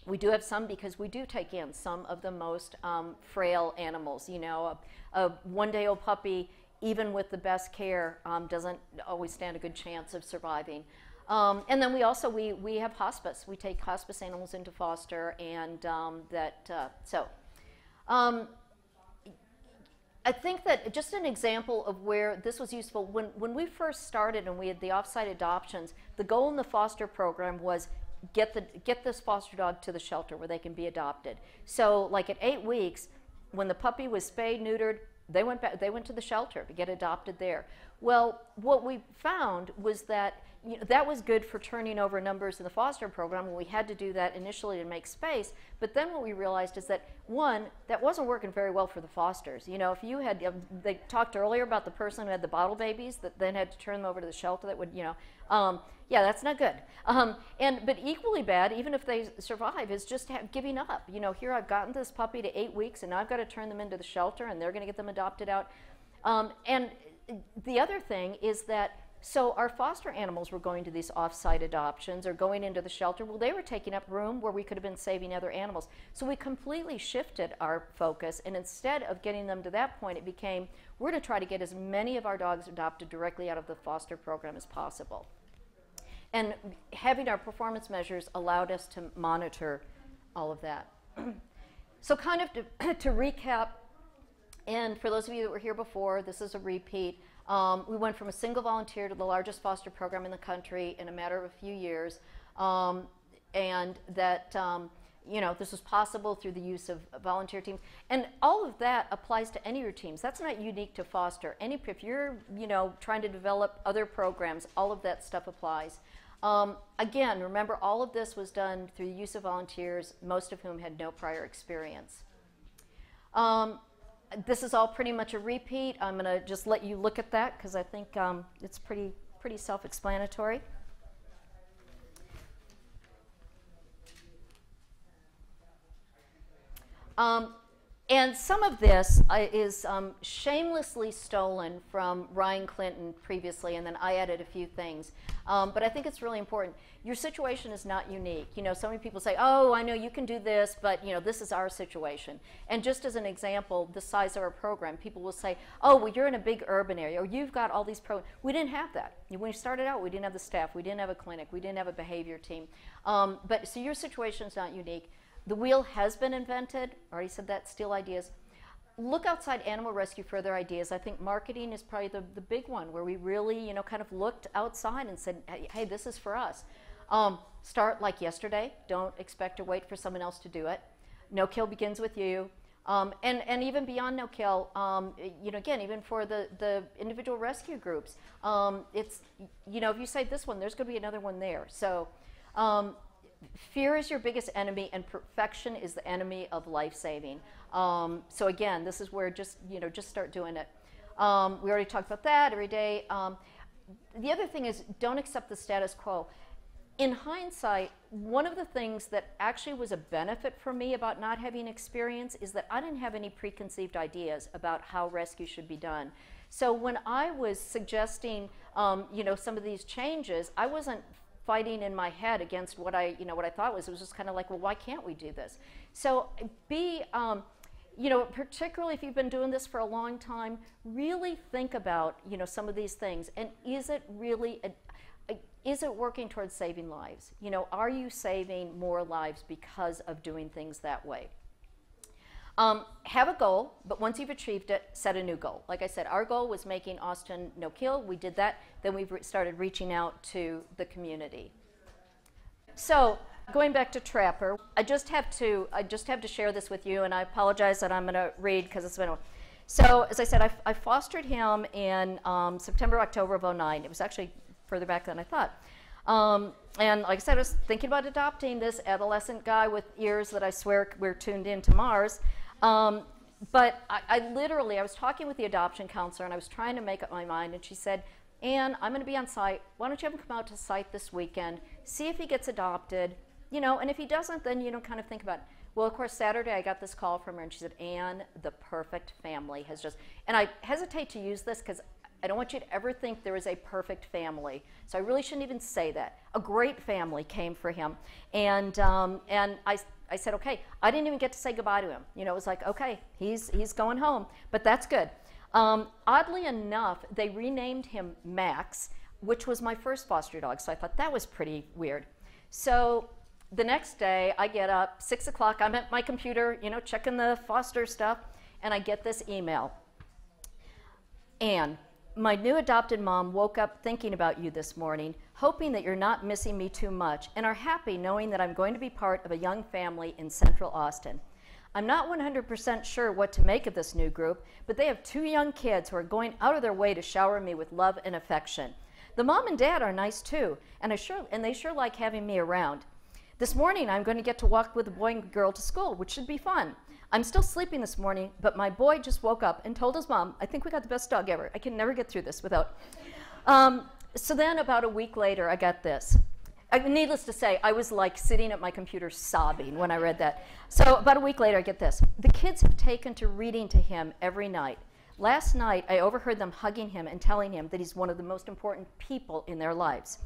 We do have some because we do take in some of the most um, frail animals. You know, a, a one day old puppy, even with the best care, um, doesn't always stand a good chance of surviving. Um, and then we also we, we have hospice. We take hospice animals into foster, and um, that uh, so. I think that just an example of where this was useful, when, when we first started and we had the offsite adoptions, the goal in the foster program was get, the, get this foster dog to the shelter where they can be adopted. So like at eight weeks, when the puppy was spayed, neutered, they went, back, they went to the shelter to get adopted there. Well, what we found was that you know, that was good for turning over numbers in the foster program. We had to do that initially to make space. But then what we realized is that, one, that wasn't working very well for the fosters. You know, if you had, um, they talked earlier about the person who had the bottle babies that then had to turn them over to the shelter that would, you know, um, yeah, that's not good. Um, and But equally bad, even if they survive, is just giving up. You know, here I've gotten this puppy to eight weeks and now I've got to turn them into the shelter and they're going to get them adopted out. Um, and the other thing is that so our foster animals were going to these off-site adoptions or going into the shelter. Well, they were taking up room where we could have been saving other animals. So we completely shifted our focus, and instead of getting them to that point, it became we're going to try to get as many of our dogs adopted directly out of the foster program as possible. And having our performance measures allowed us to monitor all of that. so kind of to, to recap, and for those of you that were here before, this is a repeat. Um, we went from a single volunteer to the largest foster program in the country in a matter of a few years, um, and that um, you know this was possible through the use of volunteer teams, and all of that applies to any of your teams. That's not unique to foster. Any if you're you know trying to develop other programs, all of that stuff applies. Um, again, remember all of this was done through the use of volunteers, most of whom had no prior experience. Um, this is all pretty much a repeat. I'm going to just let you look at that because I think um, it's pretty, pretty self-explanatory. Um, and some of this uh, is um, shamelessly stolen from Ryan Clinton previously, and then I added a few things. Um, but I think it's really important. Your situation is not unique. You know, so many people say, "Oh, I know you can do this, but you know, this is our situation." And just as an example, the size of our program, people will say, "Oh, well, you're in a big urban area, or you've got all these pro." We didn't have that when we started out. We didn't have the staff. We didn't have a clinic. We didn't have a behavior team. Um, but so your situation is not unique. The wheel has been invented. Already said that, steal ideas. Look outside animal rescue for other ideas. I think marketing is probably the, the big one where we really, you know, kind of looked outside and said, hey, this is for us. Um, start like yesterday. Don't expect to wait for someone else to do it. No kill begins with you. Um, and, and even beyond no kill, um, you know, again, even for the, the individual rescue groups, um, it's, you know, if you say this one, there's going to be another one there. So um, fear is your biggest enemy and perfection is the enemy of life saving um, so again this is where just you know just start doing it. Um, we already talked about that every day. Um, the other thing is don't accept the status quo. In hindsight one of the things that actually was a benefit for me about not having experience is that i didn't have any preconceived ideas about how rescue should be done. So when i was suggesting um, you know some of these changes i wasn't fighting in my head against what I, you know, what I thought was. It was just kind of like, well, why can't we do this? So be, um, you know, particularly if you've been doing this for a long time, really think about, you know, some of these things. And is it really, a, a, is it working towards saving lives? You know, are you saving more lives because of doing things that way? Um, have a goal, but once you've achieved it, set a new goal. Like I said, our goal was making Austin no kill. We did that. Then we re started reaching out to the community. So going back to Trapper, I just have to I just have to share this with you, and I apologize that I'm going to read because it's been. A, so as I said, I, I fostered him in um, September, October of 09. It was actually further back than I thought. Um, and like I said, I was thinking about adopting this adolescent guy with ears that I swear we're tuned into Mars. Um, but I, I, literally, I was talking with the adoption counselor and I was trying to make up my mind, and she said, Anne, I'm going to be on site. Why don't you have him come out to site this weekend, see if he gets adopted, you know, and if he doesn't, then, you know, kind of think about it. Well, of course, Saturday I got this call from her and she said, Anne, the perfect family has just, and I hesitate to use this because I don't want you to ever think there is a perfect family. So I really shouldn't even say that. A great family came for him. And, um, and I, I said, okay, I didn't even get to say goodbye to him. You know, it was like, okay, he's, he's going home, but that's good. Um, oddly enough, they renamed him Max, which was my first foster dog, so I thought that was pretty weird. So the next day, I get up, 6 o'clock, I'm at my computer, you know, checking the foster stuff, and I get this email. Anne, my new adopted mom woke up thinking about you this morning hoping that you're not missing me too much, and are happy knowing that I'm going to be part of a young family in central Austin. I'm not 100% sure what to make of this new group, but they have two young kids who are going out of their way to shower me with love and affection. The mom and dad are nice too, and, I sure, and they sure like having me around. This morning, I'm going to get to walk with the boy and girl to school, which should be fun. I'm still sleeping this morning, but my boy just woke up and told his mom, I think we got the best dog ever. I can never get through this without. Um, so then, about a week later, I got this. I, needless to say, I was like sitting at my computer sobbing when I read that. So, about a week later, I get this. The kids have taken to reading to him every night. Last night, I overheard them hugging him and telling him that he's one of the most important people in their lives.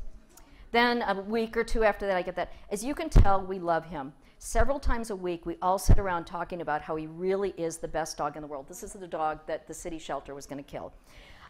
Then, a week or two after that, I get that. As you can tell, we love him. Several times a week, we all sit around talking about how he really is the best dog in the world. This is the dog that the city shelter was going to kill.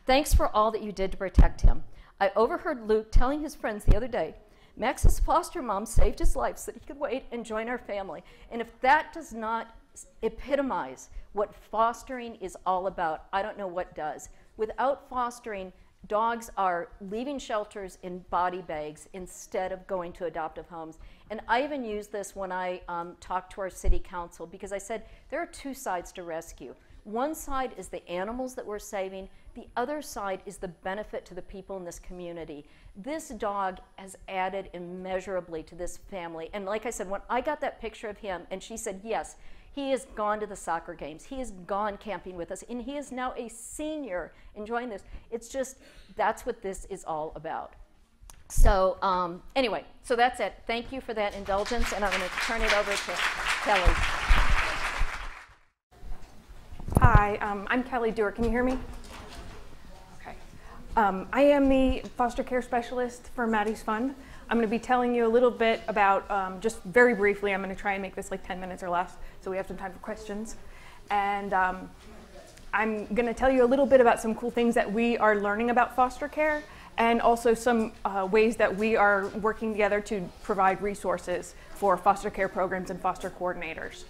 Thanks for all that you did to protect him. I overheard Luke telling his friends the other day, Max's foster mom saved his life so that he could wait and join our family. And if that does not epitomize what fostering is all about, I don't know what does. Without fostering, dogs are leaving shelters in body bags instead of going to adoptive homes. And I even used this when I um, talk to our city council because I said there are two sides to rescue. One side is the animals that we're saving, the other side is the benefit to the people in this community. This dog has added immeasurably to this family. And like I said, when I got that picture of him and she said, yes, he has gone to the soccer games, he has gone camping with us, and he is now a senior enjoying this. It's just, that's what this is all about. So um, anyway, so that's it. Thank you for that indulgence, and I'm going to turn it over to Kelly. Hi, um, I'm Kelly Duer. Can you hear me? Okay. Um, I am the foster care specialist for Maddie's Fund. I'm going to be telling you a little bit about, um, just very briefly, I'm going to try and make this like 10 minutes or less so we have some time for questions. And um, I'm going to tell you a little bit about some cool things that we are learning about foster care and also some uh, ways that we are working together to provide resources for foster care programs and foster coordinators.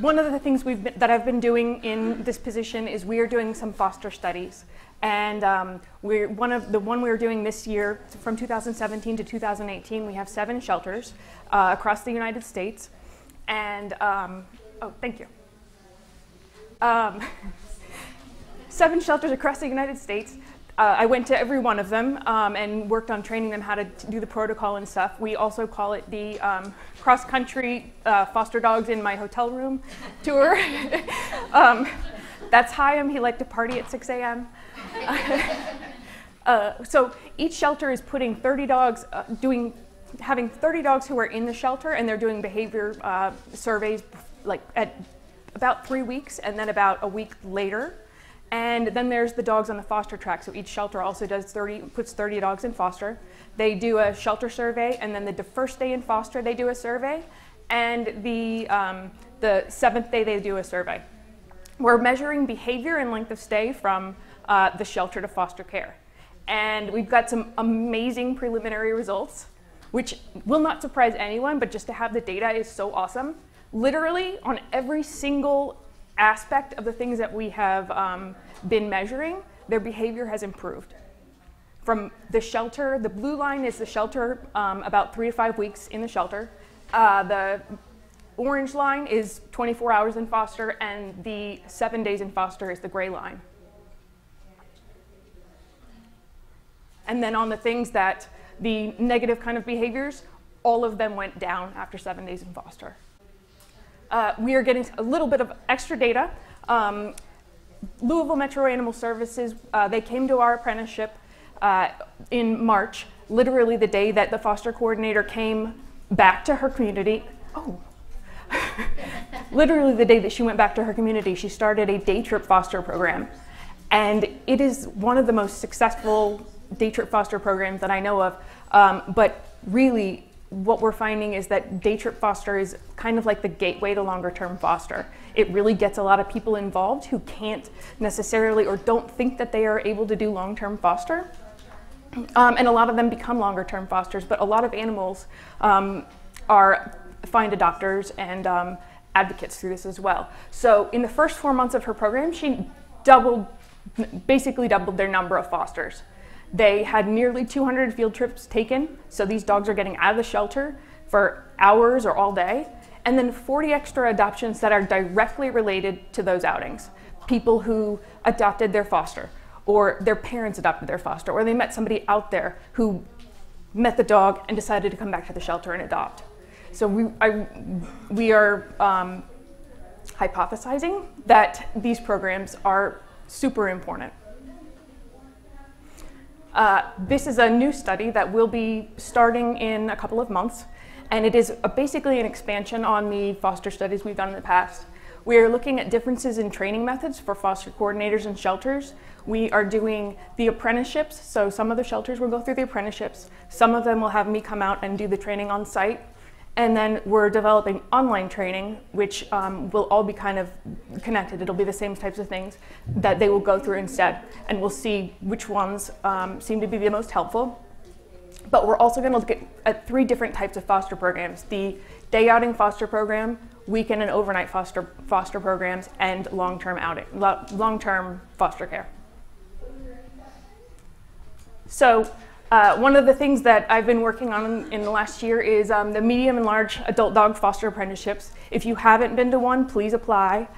One of the things we've been, that I've been doing in this position is we are doing some foster studies. And um, we're one of the one we're doing this year from 2017 to 2018. We have seven shelters uh, across the United States, and um, oh, thank you. Um, seven shelters across the United States. Uh, I went to every one of them um, and worked on training them how to do the protocol and stuff. We also call it the um, cross country uh, foster dogs in my hotel room tour. um, that's Chaim. He liked to party at 6 a.m. uh, so each shelter is putting 30 dogs, uh, doing, having 30 dogs who are in the shelter, and they're doing behavior uh, surveys like at about three weeks, and then about a week later. And then there's the dogs on the foster track. So each shelter also does 30, puts 30 dogs in foster. They do a shelter survey, and then the first day in foster, they do a survey. And the, um, the seventh day, they do a survey. We're measuring behavior and length of stay from uh, the shelter to foster care. And we've got some amazing preliminary results, which will not surprise anyone, but just to have the data is so awesome. Literally, on every single aspect of the things that we have um, been measuring, their behavior has improved. From the shelter, the blue line is the shelter, um, about three to five weeks in the shelter. Uh, the orange line is 24 hours in foster, and the seven days in foster is the gray line. And then on the things that the negative kind of behaviors, all of them went down after seven days in foster uh, we are getting a little bit of extra data. Um, Louisville Metro Animal Services, uh, they came to our apprenticeship uh, in March, literally the day that the foster coordinator came back to her community. Oh, literally the day that she went back to her community, she started a day trip foster program. And it is one of the most successful day trip foster programs that I know of. Um, but really, what we're finding is that day trip foster is kind of like the gateway to longer term foster. It really gets a lot of people involved who can't necessarily or don't think that they are able to do long term foster. Um, and a lot of them become longer term fosters, but a lot of animals um, are find adopters and um, advocates through this as well. So in the first four months of her program, she doubled, basically doubled their number of fosters. They had nearly 200 field trips taken, so these dogs are getting out of the shelter for hours or all day, and then 40 extra adoptions that are directly related to those outings. People who adopted their foster, or their parents adopted their foster, or they met somebody out there who met the dog and decided to come back to the shelter and adopt. So we, I, we are um, hypothesizing that these programs are super important. Uh, this is a new study that will be starting in a couple of months, and it is a, basically an expansion on the foster studies we've done in the past. We are looking at differences in training methods for foster coordinators and shelters. We are doing the apprenticeships, so some of the shelters will go through the apprenticeships. Some of them will have me come out and do the training on site. And then we're developing online training, which um, will all be kind of connected. It'll be the same types of things that they will go through instead. And we'll see which ones um, seem to be the most helpful. But we're also going to look at, at, three different types of foster programs the day outing foster program, weekend and overnight foster, foster programs, and long term outing, long term foster care. So, uh, one of the things that I've been working on in the last year is um, the medium and large adult dog foster apprenticeships. If you haven't been to one, please apply.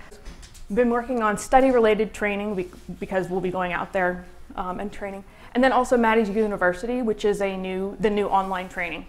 Been working on study-related training because we'll be going out there um, and training, and then also Maddie's University, which is a new the new online training.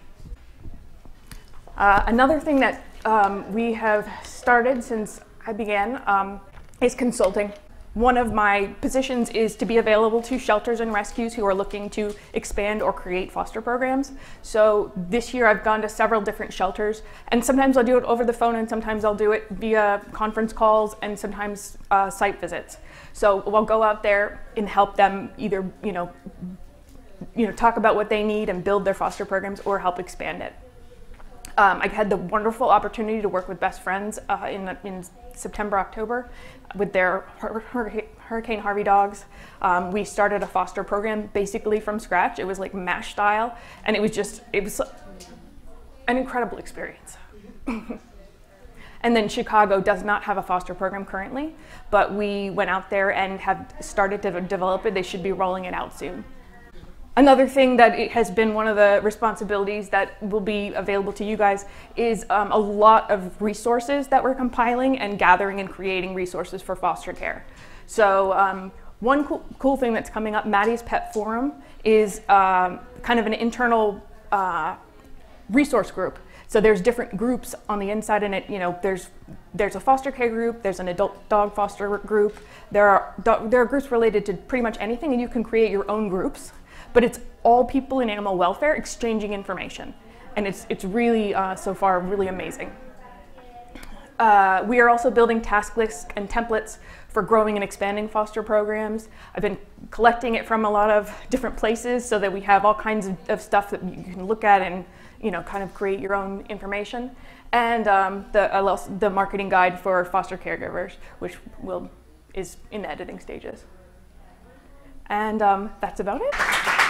Uh, another thing that um, we have started since I began um, is consulting. One of my positions is to be available to shelters and rescues who are looking to expand or create foster programs. So this year I've gone to several different shelters, and sometimes I'll do it over the phone, and sometimes I'll do it via conference calls, and sometimes uh, site visits. So I'll go out there and help them either, you know, you know, talk about what they need and build their foster programs, or help expand it. Um, I had the wonderful opportunity to work with Best Friends uh, in, in September, October with their hur- hur- Hurricane Harvey dogs. Um, we started a foster program basically from scratch. It was like MASH style, and it was just, it was an incredible experience. and then Chicago does not have a foster program currently, but we went out there and have started to develop it. They should be rolling it out soon. Another thing that it has been one of the responsibilities that will be available to you guys is um, a lot of resources that we're compiling and gathering and creating resources for foster care. So um, one cool, cool, thing that's coming up, Maddie's Pet Forum, is um, kind of an internal uh, resource group. So there's different groups on the inside, and it you know there's there's a foster care group, there's an adult dog foster group. There are there are groups related to pretty much anything, and you can create your own groups but it's all people in animal welfare exchanging information. And it's, it's really, uh, so far, really amazing. Uh, we are also building task lists and templates for growing and expanding foster programs. I've been collecting it from a lot of different places so that we have all kinds of, of stuff that you can look at and you know kind of create your own information. And um, the, the marketing guide for foster caregivers, which will is in the editing stages. And um, that's about it.